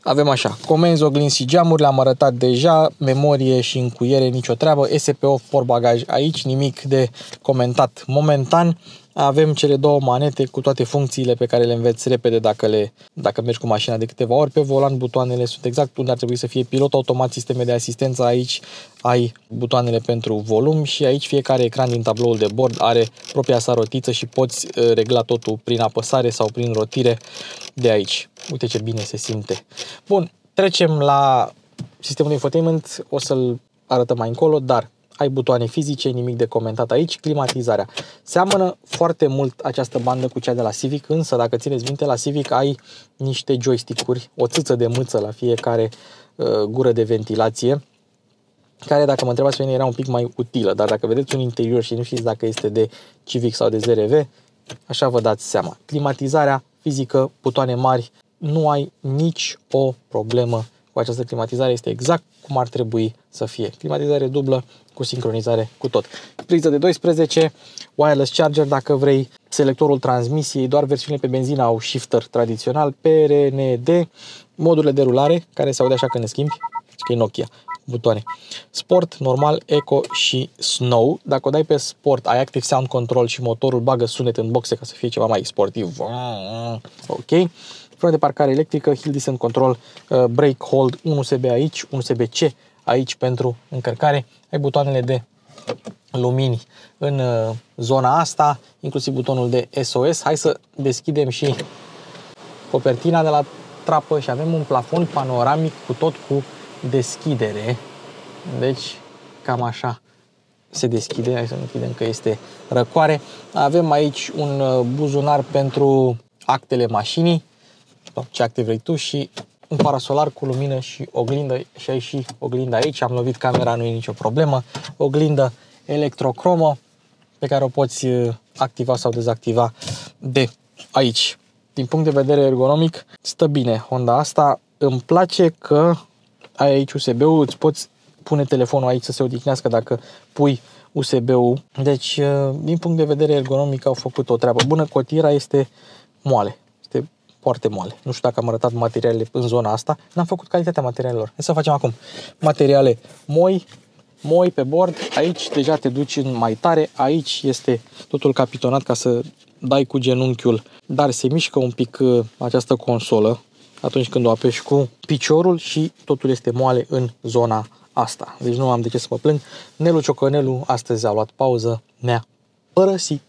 Avem așa, comenzi, oglinzi și geamuri, le-am arătat deja, memorie și încuiere, nicio treabă, SPO, portbagaj, aici nimic de comentat momentan avem cele două manete cu toate funcțiile pe care le înveți repede dacă, le, dacă mergi cu mașina de câteva ori. Pe volan butoanele sunt exact unde ar trebui să fie pilot automat, sisteme de asistență. Aici ai butoanele pentru volum și aici fiecare ecran din tabloul de bord are propria sa rotiță și poți uh, regla totul prin apăsare sau prin rotire de aici. Uite ce bine se simte. Bun, trecem la sistemul de infotainment, o să-l arătăm mai încolo, dar ai butoane fizice, nimic de comentat aici, climatizarea. Seamănă foarte mult această bandă cu cea de la Civic, însă dacă țineți minte, la Civic ai niște joystick-uri, o țâță de mâță la fiecare uh, gură de ventilație, care, dacă mă întrebați pe mine, era un pic mai utilă, dar dacă vedeți un interior și nu știți dacă este de Civic sau de ZRV, așa vă dați seama. Climatizarea fizică, butoane mari, nu ai nici o problemă cu această climatizare, este exact cum ar trebui să fie. Climatizare dublă cu sincronizare cu tot. Priză de 12, wireless charger dacă vrei, selectorul transmisiei, doar versiunile pe benzină au shifter tradițional, PRND, modurile de rulare, care se aude așa când ne schimbi, că e Nokia, butoane. Sport, normal, Eco și Snow. Dacă o dai pe Sport, ai Active Sound Control și motorul bagă sunet în boxe ca să fie ceva mai sportiv. Ok. Front de parcare electrică, Hill Descent Control, uh, Brake Hold, un USB aici, un USB-C aici pentru încărcare. Ai butoanele de lumini în uh, zona asta, inclusiv butonul de SOS. Hai să deschidem și copertina de la trapă și avem un plafon panoramic cu tot cu deschidere. Deci, cam așa se deschide. Hai să nu închidem că este răcoare. Avem aici un uh, buzunar pentru actele mașinii, ce acte vrei tu și un parasolar cu lumină și oglindă și ai și oglinda aici, am lovit camera, nu e nicio problemă, oglindă electrocromă pe care o poți uh, activa sau dezactiva de aici. Din punct de vedere ergonomic, stă bine Honda asta. Îmi place că ai aici USB-ul, îți poți pune telefonul aici să se odihnească dacă pui USB-ul. Deci, uh, din punct de vedere ergonomic, au făcut o treabă bună. Cotiera este moale foarte moale. Nu știu dacă am arătat materialele în zona asta. N-am făcut calitatea materialelor. Să facem acum. Materiale moi, moi pe bord. Aici deja te duci în mai tare. Aici este totul capitonat ca să dai cu genunchiul. Dar se mișcă un pic uh, această consolă atunci când o apeși cu piciorul și totul este moale în zona asta. Deci nu am de ce să mă plâng. Nelu Ciocănelu astăzi a luat pauză, ne-a părăsit.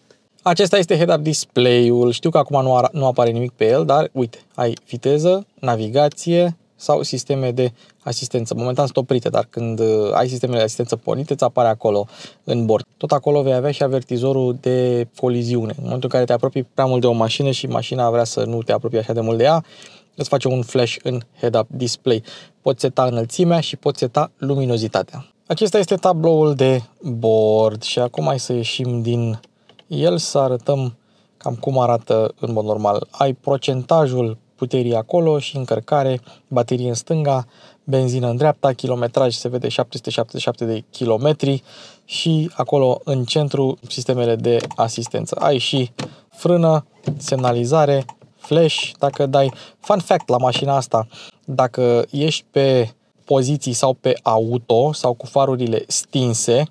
Acesta este head-up display-ul. Știu că acum nu, ar, nu apare nimic pe el, dar uite, ai viteză, navigație sau sisteme de asistență. Momentan sunt oprite, dar când uh, ai sistemele de asistență pornite, îți apare acolo în bord. Tot acolo vei avea și avertizorul de coliziune. În momentul în care te apropii prea mult de o mașină și mașina vrea să nu te apropii așa de mult de ea, îți face un flash în head-up display. Poți seta înălțimea și poți seta luminozitatea. Acesta este tabloul de bord și acum hai să ieșim din el să arătăm cam cum arată în mod normal. Ai procentajul puterii acolo și încărcare, baterie în stânga, benzină în dreapta, kilometraj se vede 777 de kilometri și acolo în centru sistemele de asistență. Ai și frână, semnalizare, flash, dacă dai... Fun fact la mașina asta, dacă ești pe poziții sau pe auto sau cu farurile stinse,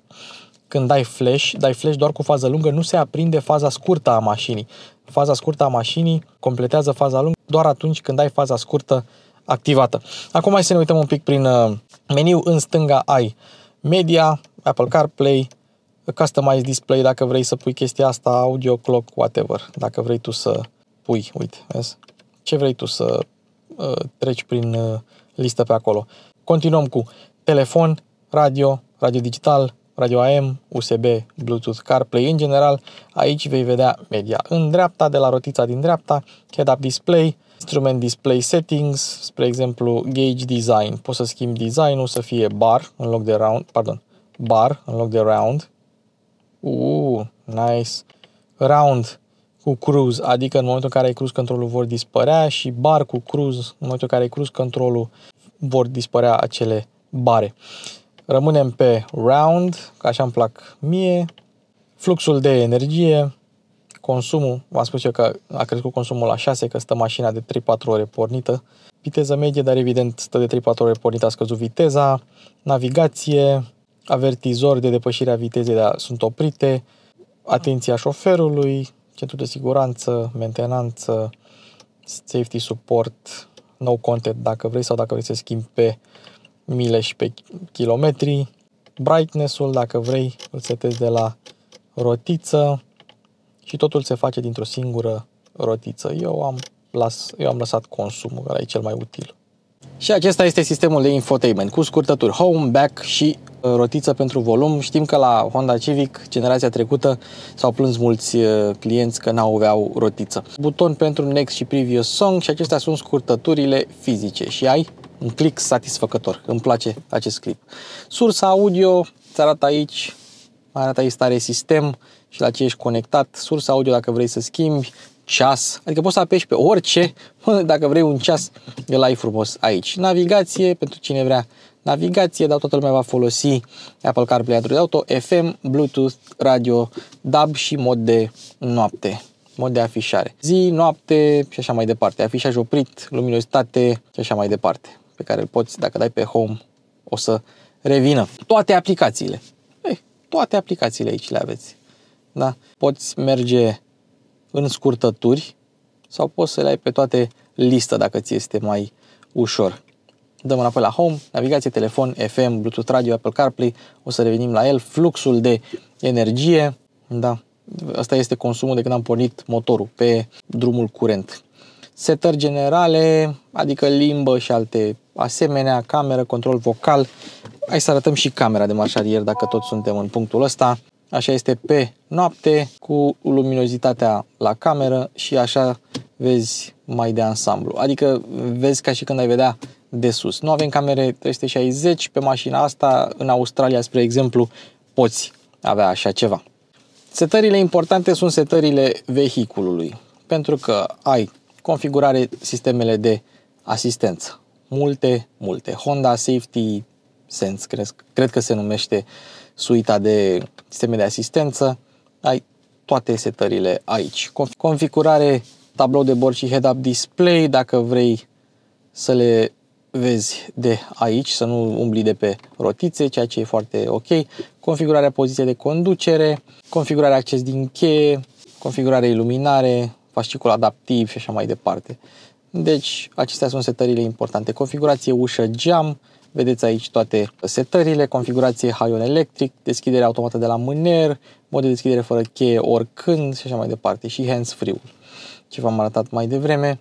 când dai flash, dai flash doar cu fază lungă, nu se aprinde faza scurtă a mașinii. Faza scurtă a mașinii completează faza lungă doar atunci când ai faza scurtă activată. Acum hai să ne uităm un pic prin uh, meniu. În stânga ai media, Apple CarPlay, Customize Display dacă vrei să pui chestia asta, audio, clock, whatever. Dacă vrei tu să pui, uite, vezi? Ce vrei tu să uh, treci prin uh, listă pe acolo. Continuăm cu telefon, radio, radio digital, radio AM, USB, Bluetooth, CarPlay. În general, aici vei vedea media. În dreapta, de la rotița din dreapta, head-up display, instrument display settings, spre exemplu, gauge design. Poți să schimbi designul să fie bar în loc de round, pardon, bar în loc de round. Uh, nice. Round cu cruise, adică în momentul în care ai cruise controlul vor dispărea și bar cu cruise, în momentul în care ai cruise controlul vor dispărea acele bare. Rămânem pe round, ca așa îmi plac mie. Fluxul de energie, consumul, v-am spus eu că a crescut consumul la 6, că stă mașina de 3-4 ore pornită. Viteză medie, dar evident stă de 3-4 ore pornită, a scăzut viteza. Navigație, avertizori de depășire a vitezei dar sunt oprite. Atenția șoferului, centru de siguranță, mentenanță, safety support, no content dacă vrei sau dacă vrei să schimbi pe mile și pe kilometri, brightness-ul dacă vrei îl setezi de la rotiță și totul se face dintr-o singură rotiță. Eu am, las, eu am lăsat consumul, care e cel mai util. Și acesta este sistemul de infotainment cu scurtături home, back și uh, rotiță pentru volum. Știm că la Honda Civic, generația trecută, s-au plâns mulți uh, clienți că n-au aveau rotiță. Buton pentru next și previous song și acestea sunt scurtăturile fizice și ai un click satisfăcător. Îmi place acest clip. Sursa audio, ți arată aici, arată aici stare sistem și la ce ești conectat. Sursa audio dacă vrei să schimbi, ceas, adică poți să apeși pe orice, <laughs> dacă vrei un ceas, îl ai frumos aici. Navigație, pentru cine vrea navigație, dar toată lumea va folosi Apple CarPlay, Android Auto, FM, Bluetooth, radio, DAB și mod de noapte, mod de afișare. Zi, noapte și așa mai departe. Afișaj oprit, luminozitate și așa mai departe pe care îl poți, dacă dai pe Home, o să revină. Toate aplicațiile. Ei, toate aplicațiile aici le aveți. Da? Poți merge în scurtături sau poți să le ai pe toate listă dacă ți este mai ușor. Dăm înapoi la Home, navigație, telefon, FM, Bluetooth Radio, Apple CarPlay, o să revenim la el, fluxul de energie, da, asta este consumul de când am pornit motorul pe drumul curent. Setări generale, adică limbă și alte asemenea, cameră, control vocal. Hai să arătăm și camera de marșarier dacă tot suntem în punctul ăsta. Așa este pe noapte cu luminozitatea la cameră și așa vezi mai de ansamblu. Adică vezi ca și când ai vedea de sus. Nu avem camere 360 pe mașina asta. În Australia, spre exemplu, poți avea așa ceva. Setările importante sunt setările vehiculului, pentru că ai configurare sistemele de asistență multe, multe. Honda Safety Sense, cred, cred că se numește suita de sisteme de asistență. Ai toate setările aici. Configurare tablou de bord și head-up display, dacă vrei să le vezi de aici, să nu umbli de pe rotițe, ceea ce e foarte ok. Configurarea poziției de conducere, configurarea acces din cheie, configurarea iluminare, fascicul adaptiv și așa mai departe. Deci, acestea sunt setările importante. Configurație ușă geam, vedeți aici toate setările, configurație Hion electric, deschidere automată de la mâner, mod de deschidere fără cheie oricând și așa mai departe. Și hands-free-ul, ce v-am arătat mai devreme.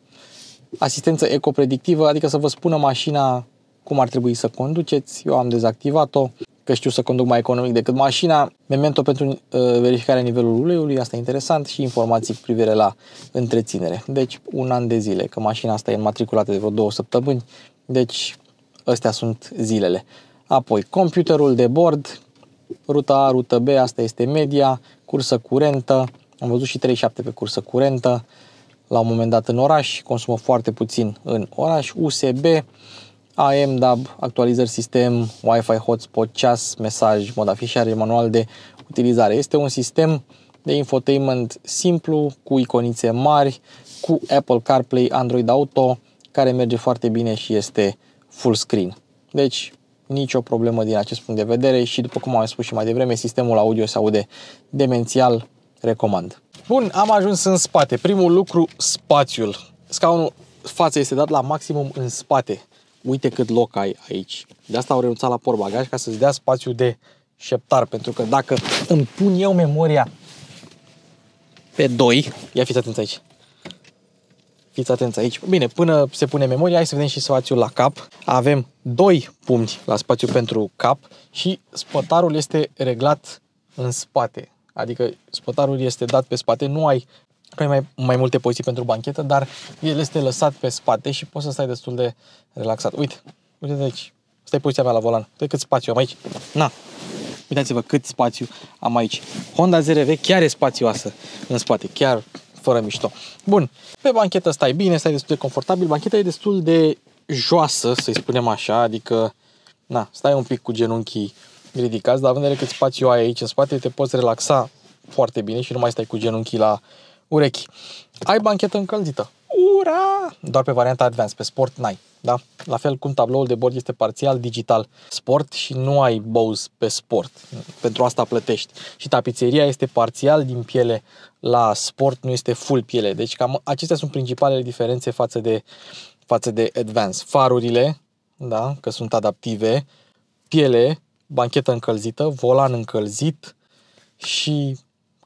Asistență ecopredictivă, adică să vă spună mașina cum ar trebui să conduceți, eu am dezactivat-o, că știu să conduc mai economic decât mașina, memento pentru uh, verificarea nivelului uleiului, asta e interesant, și informații cu privire la întreținere. Deci un an de zile, că mașina asta e înmatriculată de vreo două săptămâni, deci astea sunt zilele. Apoi, computerul de bord, ruta A, ruta B, asta este media, cursă curentă, am văzut și 37 pe cursă curentă, la un moment dat în oraș, consumă foarte puțin în oraș, USB, AM, DAB, actualizări sistem, Wi-Fi, hotspot, ceas, mesaj, mod afișare, manual de utilizare. Este un sistem de infotainment simplu, cu iconițe mari, cu Apple CarPlay, Android Auto, care merge foarte bine și este full screen. Deci, nicio problemă din acest punct de vedere și după cum am spus și mai devreme, sistemul audio se aude demențial, recomand. Bun, am ajuns în spate. Primul lucru, spațiul. Scaunul față este dat la maximum în spate. Uite cât loc ai aici. De asta au renunțat la portbagaj ca să-ți dea spațiu de șeptar, pentru că dacă îmi pun eu memoria pe 2, ia fiți atenți aici, fiți atenți aici. Bine, până se pune memoria, hai să vedem și spațiul la cap. Avem doi pumni la spațiu pentru cap și spătarul este reglat în spate. Adică spătarul este dat pe spate, nu ai ai mai, mai multe poziții pentru banchetă, dar el este lăsat pe spate și poți să stai destul de relaxat. Uite, uite de aici. Asta e poziția mea la volan. Uite cât spațiu am aici. Na, uitați-vă cât spațiu am aici. Honda ZRV chiar e spațioasă în spate, chiar fără mișto. Bun, pe banchetă stai bine, stai destul de confortabil. Bancheta e destul de joasă, să-i spunem așa, adică na, stai un pic cu genunchii ridicați, dar având în vedere cât spațiu ai aici în spate, te poți relaxa foarte bine și nu mai stai cu genunchii la urechi. Ai banchetă încălzită. Ura! Doar pe varianta Advanced, pe Sport n-ai. Da? La fel cum tabloul de bord este parțial digital Sport și nu ai Bose pe Sport. Pentru asta plătești. Și tapiseria este parțial din piele la Sport, nu este full piele. Deci cam acestea sunt principalele diferențe față de, față de Advanced. Farurile, da? că sunt adaptive, piele, banchetă încălzită, volan încălzit și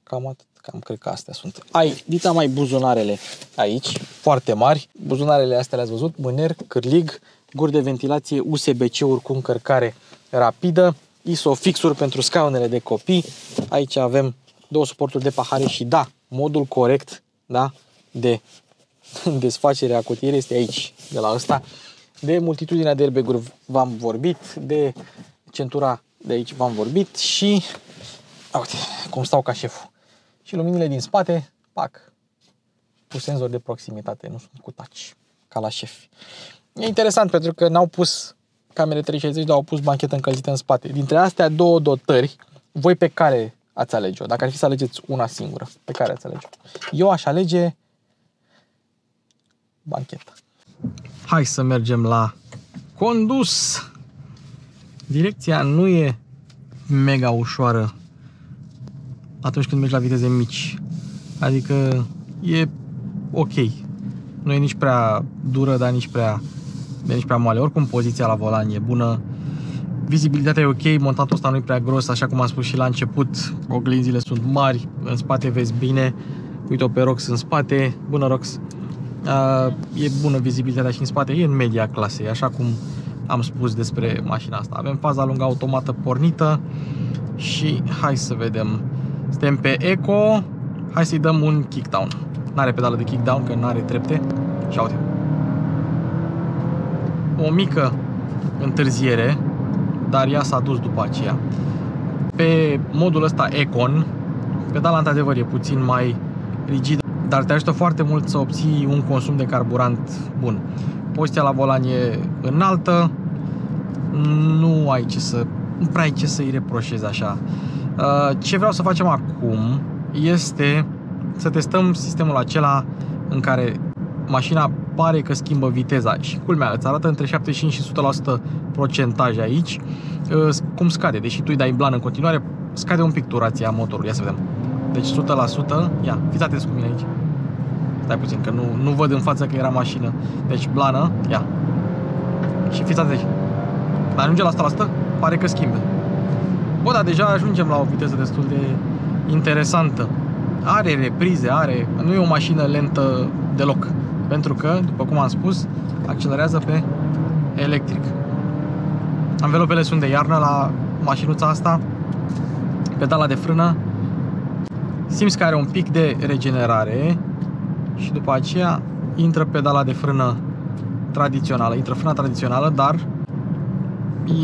cam atât. Cam cred că astea sunt. Ai, dita mai buzunarele aici, foarte mari. Buzunarele astea le-ați văzut, mâner, cârlig, guri de ventilație, USB-C-uri cu încărcare rapidă, ISO-fixuri pentru scaunele de copii. Aici avem două suporturi de pahare și da, modul corect da, de <laughs> desfacere a cutierei este aici, de la ăsta. De multitudinea de airbag-uri v-am vorbit, de centura de aici v-am vorbit și uite cum stau ca șeful și luminile din spate, pac, cu senzor de proximitate, nu sunt cu touch, ca la șef. E interesant pentru că n-au pus camere 360, dar au pus banchetă încălzită în spate. Dintre astea două dotări, voi pe care ați alege-o? Dacă ar fi să alegeți una singură, pe care ați alege-o? Eu aș alege banchetă. Hai să mergem la condus. Direcția nu e mega ușoară atunci când mergi la viteze mici. Adică e ok. Nu e nici prea dură, dar nici prea, nici prea moale. Oricum poziția la volan e bună. Vizibilitatea e ok, montatul ăsta nu e prea gros, așa cum am spus și la început. Oglinzile sunt mari, în spate vezi bine. Uite-o pe Rox în spate. Bună, Rox! Uh, e bună vizibilitatea și în spate, e în media clasei, așa cum am spus despre mașina asta. Avem faza lungă automată pornită și hai să vedem suntem pe Eco. Hai să-i dăm un kickdown. N-are pedală de kickdown, că n-are trepte. Și uite. O mică întârziere, dar ea s-a dus după aceea. Pe modul ăsta Econ, pedala într-adevăr e puțin mai rigidă, dar te ajută foarte mult să obții un consum de carburant bun. Poziția la volan e înaltă, nu ai ce să, nu prea ai ce să-i reproșezi așa. Uh, ce vreau să facem acum este să testăm sistemul acela în care mașina pare că schimbă viteza. Și culmea, îți arată între 75 și 100% procentaj aici. Uh, cum scade, deși tu îi dai blană în continuare scade un pic turația motorului, ia să vedem. Deci 100%, ia, fiți atenți cu mine aici. Stai puțin, că nu, nu văd în față că era mașină. Deci blană, ia. Și fiți atenți. Dar ajunge la 100%, pare că schimbă Bă, dar deja ajungem la o viteză destul de interesantă. Are reprize, are... Nu e o mașină lentă deloc. Pentru că, după cum am spus, accelerează pe electric. Anvelopele sunt de iarnă la mașinuța asta. Pedala de frână. Simți că are un pic de regenerare și după aceea intră pedala de frână tradițională. Intră frâna tradițională, dar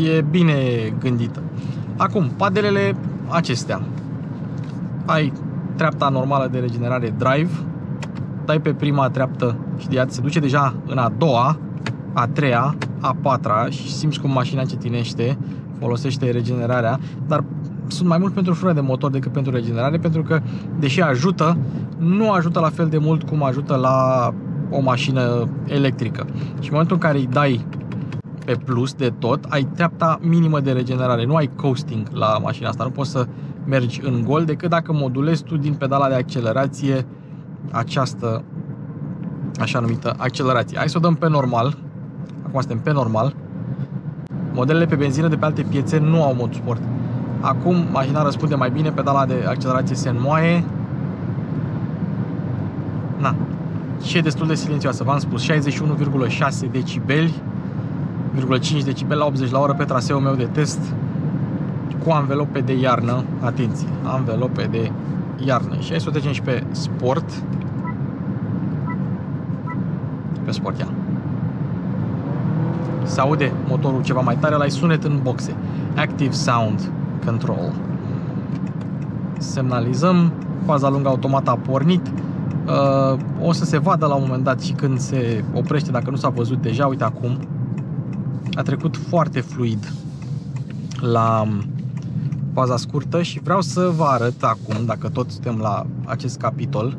e bine gândită. Acum, padelele acestea. Ai treapta normală de regenerare drive, dai pe prima treaptă și de se duce deja în a doua, a treia, a patra și simți cum mașina cetinește, folosește regenerarea, dar sunt mai mult pentru frână de motor decât pentru regenerare, pentru că, deși ajută, nu ajută la fel de mult cum ajută la o mașină electrică. Și în momentul în care îi dai pe plus de tot, ai treapta minimă de regenerare, nu ai coasting la mașina asta, nu poți să mergi în gol decât dacă modulezi tu din pedala de accelerație această așa numită accelerație. Hai să o dăm pe normal. Acum suntem pe normal. Modelele pe benzină de pe alte piețe nu au mod sport. Acum mașina răspunde mai bine, pedala de accelerație se înmoaie. Na. Și e destul de silențioasă, v-am spus, 61,6 decibeli, 0,5 decibeli la 80 la oră pe traseul meu de test cu anvelope de iarnă, atenție, anvelope de iarnă. Și hai să o trecem și pe sport. Pe sport, ia. Se aude motorul ceva mai tare, la sunet în boxe. Active Sound Control. Semnalizăm, faza lungă automat a pornit. Uh, o să se vadă la un moment dat și când se oprește, dacă nu s-a văzut deja, uite acum. A trecut foarte fluid la faza scurtă și vreau să vă arăt acum, dacă tot suntem la acest capitol,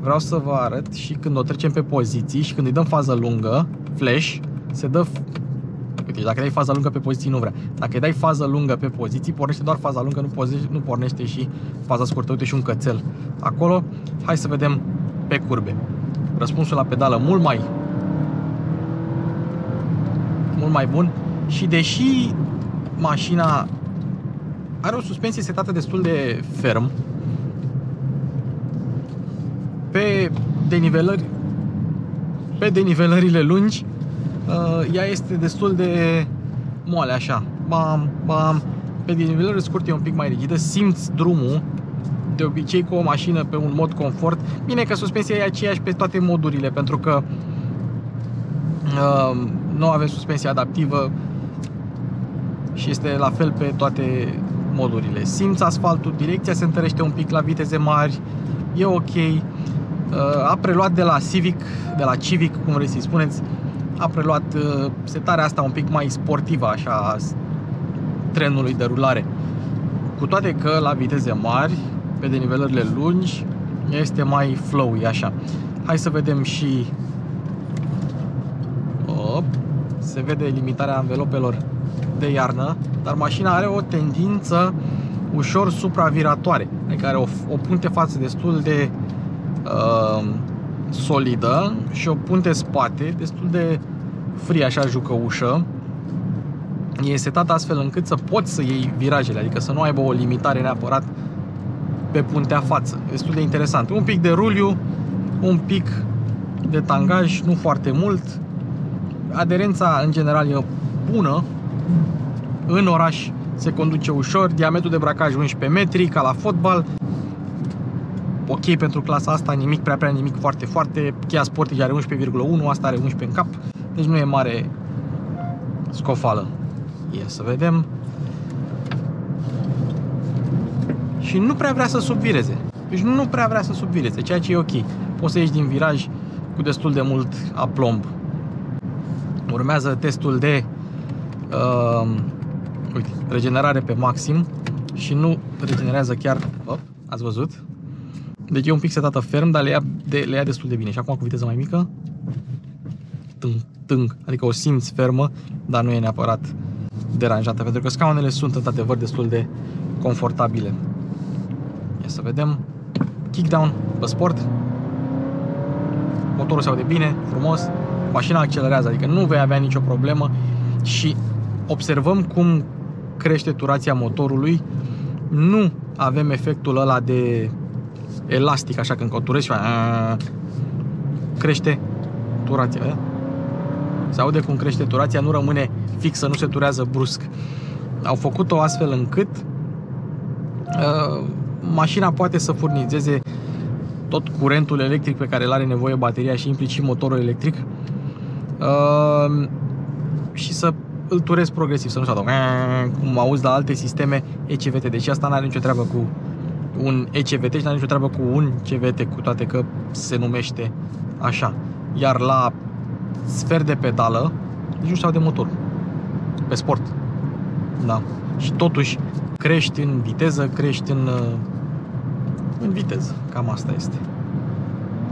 vreau să vă arăt și când o trecem pe poziții și când îi dăm fază lungă, flash, se dă Uite, dacă dai faza lungă pe poziții, nu vrea. Dacă îi dai fază lungă pe poziții, pornește doar faza lungă, nu, pozi, nu pornește și faza scurtă. Uite și un cățel acolo. Hai să vedem pe curbe. Răspunsul la pedală mult mai mult mai bun. Și deși mașina are o suspensie setată destul de ferm pe denivelări pe denivelările lungi uh, ea este destul de moale așa. Bam, bam. Pe denivelări scurte e un pic mai rigidă simți drumul de obicei cu o mașină pe un mod confort. Bine că suspensia e aceeași pe toate modurile pentru că uh, nu avem suspensie adaptivă și este la fel pe toate modurile. Simți asfaltul, direcția se întărește un pic la viteze mari, e ok. Uh, a preluat de la Civic, de la Civic, cum vreți să-i spuneți, a preluat uh, setarea asta un pic mai sportivă, așa, trenului de rulare. Cu toate că la viteze mari, pe denivelările lungi, este mai flowy, așa. Hai să vedem și... Op, se vede limitarea anvelopelor de iarnă, dar mașina are o tendință ușor supraviratoare, adică are o, o punte față destul de uh, solidă și o punte spate destul de free, așa jucăușă. E setat astfel încât să poți să iei virajele, adică să nu aibă o limitare neapărat pe puntea față. Destul de interesant. Un pic de ruliu, un pic de tangaj, nu foarte mult. Aderența în general e bună, în oraș se conduce ușor, diametrul de bracaj 11 metri, ca la fotbal. Ok pentru clasa asta, nimic prea prea nimic foarte foarte. Kia Sportage are 11,1, asta are 11 în cap, deci nu e mare scofală. Ia să vedem. Și nu prea vrea să subvireze. Deci nu prea vrea să subvireze, ceea ce e ok. Poți să ieși din viraj cu destul de mult aplomb. Urmează testul de uh, uite, regenerare pe maxim și nu regenerează chiar, op, ați văzut? Deci e un pic setată ferm, dar le ia, de, le ia destul de bine. Și acum cu viteză mai mică, tâng, tâng, adică o simți fermă, dar nu e neapărat deranjantă, pentru că scaunele sunt într-adevăr destul de confortabile. Ia să vedem. Kickdown pe sport. Motorul se aude bine, frumos. Mașina accelerează, adică nu vei avea nicio problemă și observăm cum crește turația motorului, nu avem efectul ăla de elastic, așa când coturezi și crește turația. Da? Se aude cum crește turația, nu rămâne fixă, nu se turează brusc. Au făcut-o astfel încât uh, mașina poate să furnizeze tot curentul electric pe care îl are nevoie bateria și implicit motorul electric uh, și să îl turezi progresiv, să nu se adă cum auzi la alte sisteme ECVT. Deci asta nu are nicio treabă cu un ECVT și nu are nicio treabă cu un CVT, cu toate că se numește așa. Iar la sfert de pedală, nici nu se aude motor. Pe sport. Da. Și totuși crești în viteză, crești în, în viteză. Cam asta este.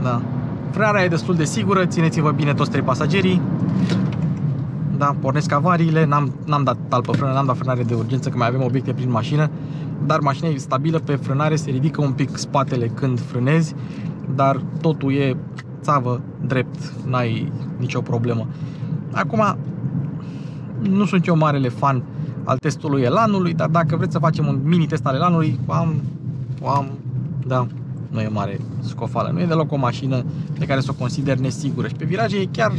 Da. Frânarea e destul de sigură, țineți-vă bine toți trei pasagerii. da, pornesc avariile, n-am, n-am dat talpă frână, n-am dat frânare de urgență, că mai avem obiecte prin mașină, dar mașina e stabilă pe frânare, se ridică un pic spatele când frânezi, dar totul e țavă, drept, n-ai nicio problemă. Acum, nu sunt eu marele fan al testului elanului, dar dacă vreți să facem un mini test al elanului, am, am, da, nu e mare scofală, nu e deloc o mașină pe care să o consider nesigură și pe viraje e chiar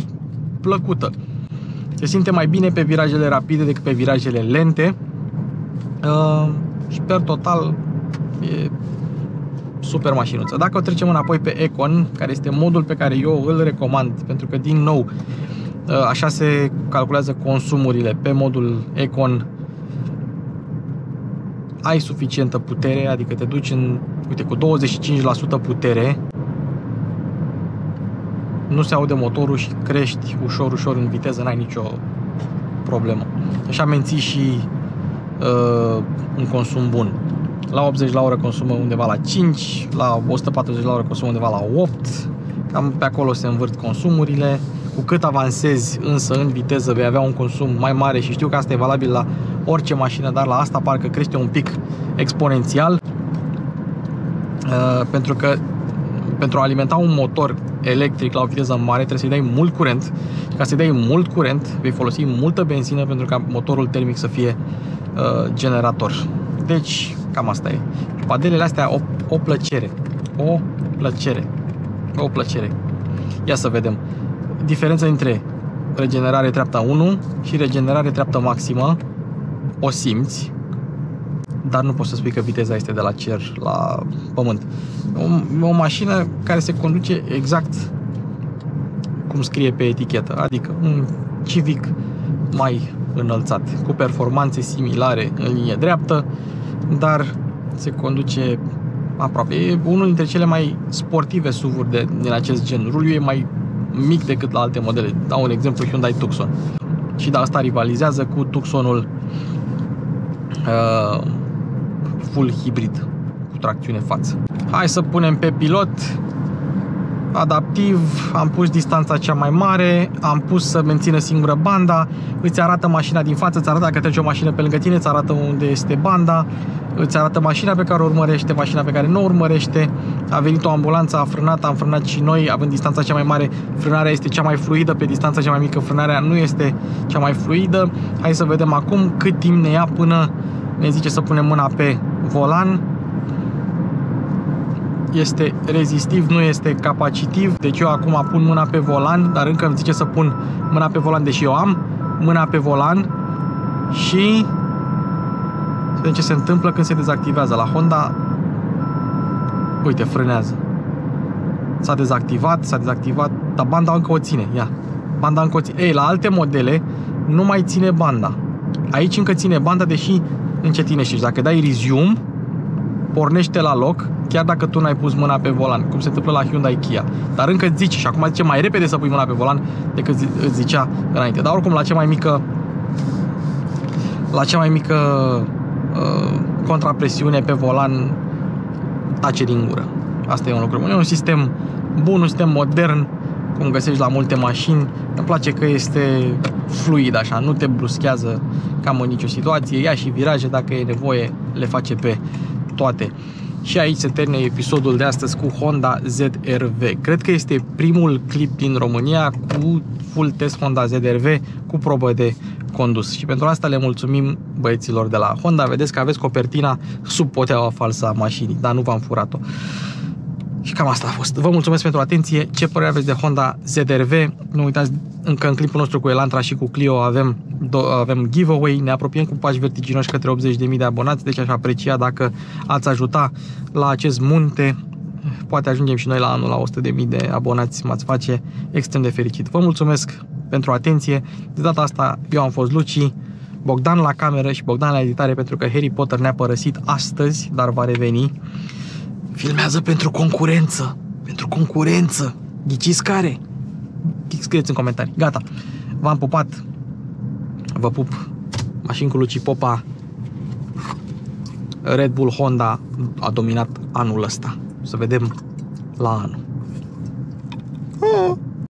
plăcută. Se simte mai bine pe virajele rapide decât pe virajele lente uh, și șper total e super mașinuță. Dacă o trecem înapoi pe Econ, care este modul pe care eu îl recomand, pentru că din nou uh, așa se calculează consumurile pe modul Econ ai suficientă putere, adică te duci în, uite, cu 25% putere, nu se aude motorul și crești ușor, ușor în viteză, n-ai nicio problemă. Așa menții și uh, un consum bun. La 80 la oră consumă undeva la 5, la 140 la oră consumă undeva la 8, cam pe acolo se învârt consumurile. Cu cât avansezi însă în viteză vei avea un consum mai mare și știu că asta e valabil la orice mașină, dar la asta parcă crește un pic exponențial uh, pentru că pentru a alimenta un motor electric la o viteză mare trebuie să-i dai mult curent. Ca să-i dai mult curent, vei folosi multă benzină pentru ca motorul termic să fie uh, generator. Deci, cam asta e. Padelele astea, o, o plăcere. O plăcere. O plăcere. Ia să vedem. Diferența între regenerare treapta 1 și regenerare treapta maximă o simți, dar nu poți să spui că viteza este de la cer la pământ. O, o mașină care se conduce exact cum scrie pe etichetă, adică un Civic mai înălțat, cu performanțe similare în linie dreaptă, dar se conduce aproape. E unul dintre cele mai sportive SUV-uri de, din acest gen. Ruliul e mai mic decât la alte modele. Dau un exemplu Hyundai Tucson. Și de asta rivalizează cu Tucsonul uh, full hibrid cu tracțiune față. Hai să punem pe pilot adaptiv, am pus distanța cea mai mare, am pus să mențină singură banda, îți arată mașina din față, îți arată dacă trece o mașină pe lângă tine, îți arată unde este banda, îți arată mașina pe care o urmărește, mașina pe care nu o urmărește, a venit o ambulanță, a frânat, am frânat și noi, având distanța cea mai mare, frânarea este cea mai fluidă, pe distanța cea mai mică frânarea nu este cea mai fluidă. Hai să vedem acum cât timp ne ia până ne zice să punem mâna pe volan, este rezistiv, nu este capacitiv. Deci eu acum pun mâna pe volan, dar încă îmi zice să pun mâna pe volan, deși eu am mâna pe volan și să vedem ce se întâmplă când se dezactivează. La Honda, uite, frânează. S-a dezactivat, s-a dezactivat, dar banda încă o ține, ia. Banda încă o ține. Ei, la alte modele nu mai ține banda. Aici încă ține banda, deși încetinește. Și dacă dai resume, pornește la loc, chiar dacă tu n-ai pus mâna pe volan, cum se întâmplă la Hyundai Kia. Dar încă zice și acum zice mai repede să pui mâna pe volan decât îți zicea înainte. Dar oricum la cea mai mică la cea mai mică uh, contrapresiune pe volan tace din gură. Asta e un lucru. E un sistem bun, un sistem modern, cum găsești la multe mașini. Îmi place că este fluid așa, nu te bruschează cam în nicio situație. Ia și viraje dacă e nevoie, le face pe toate. Și aici se termine episodul de astăzi cu Honda ZRV. Cred că este primul clip din România cu full test Honda ZRV cu probă de condus. Și pentru asta le mulțumim băieților de la Honda. Vedeți că aveți copertina sub poteaua falsă a mașinii, dar nu v-am furat-o. Și cam asta a fost. Vă mulțumesc pentru atenție. Ce părere aveți de Honda ZRV? Nu uitați, încă în clipul nostru cu Elantra și cu Clio avem, avem giveaway. Ne apropiem cu pași vertiginoși către 80.000 de abonați, deci aș aprecia dacă ați ajuta la acest munte. Poate ajungem și noi la anul la 100.000 de abonați, m-ați face extrem de fericit. Vă mulțumesc pentru atenție. De data asta eu am fost Luci, Bogdan la cameră și Bogdan la editare pentru că Harry Potter ne-a părăsit astăzi, dar va reveni. Filmează pentru concurență. Pentru concurență. Ghiciți care? Scrieți în comentarii. Gata. V-am pupat. Vă pup. Mașini cu Luci Popa. Red Bull Honda a dominat anul ăsta. Să vedem la anul. Oh.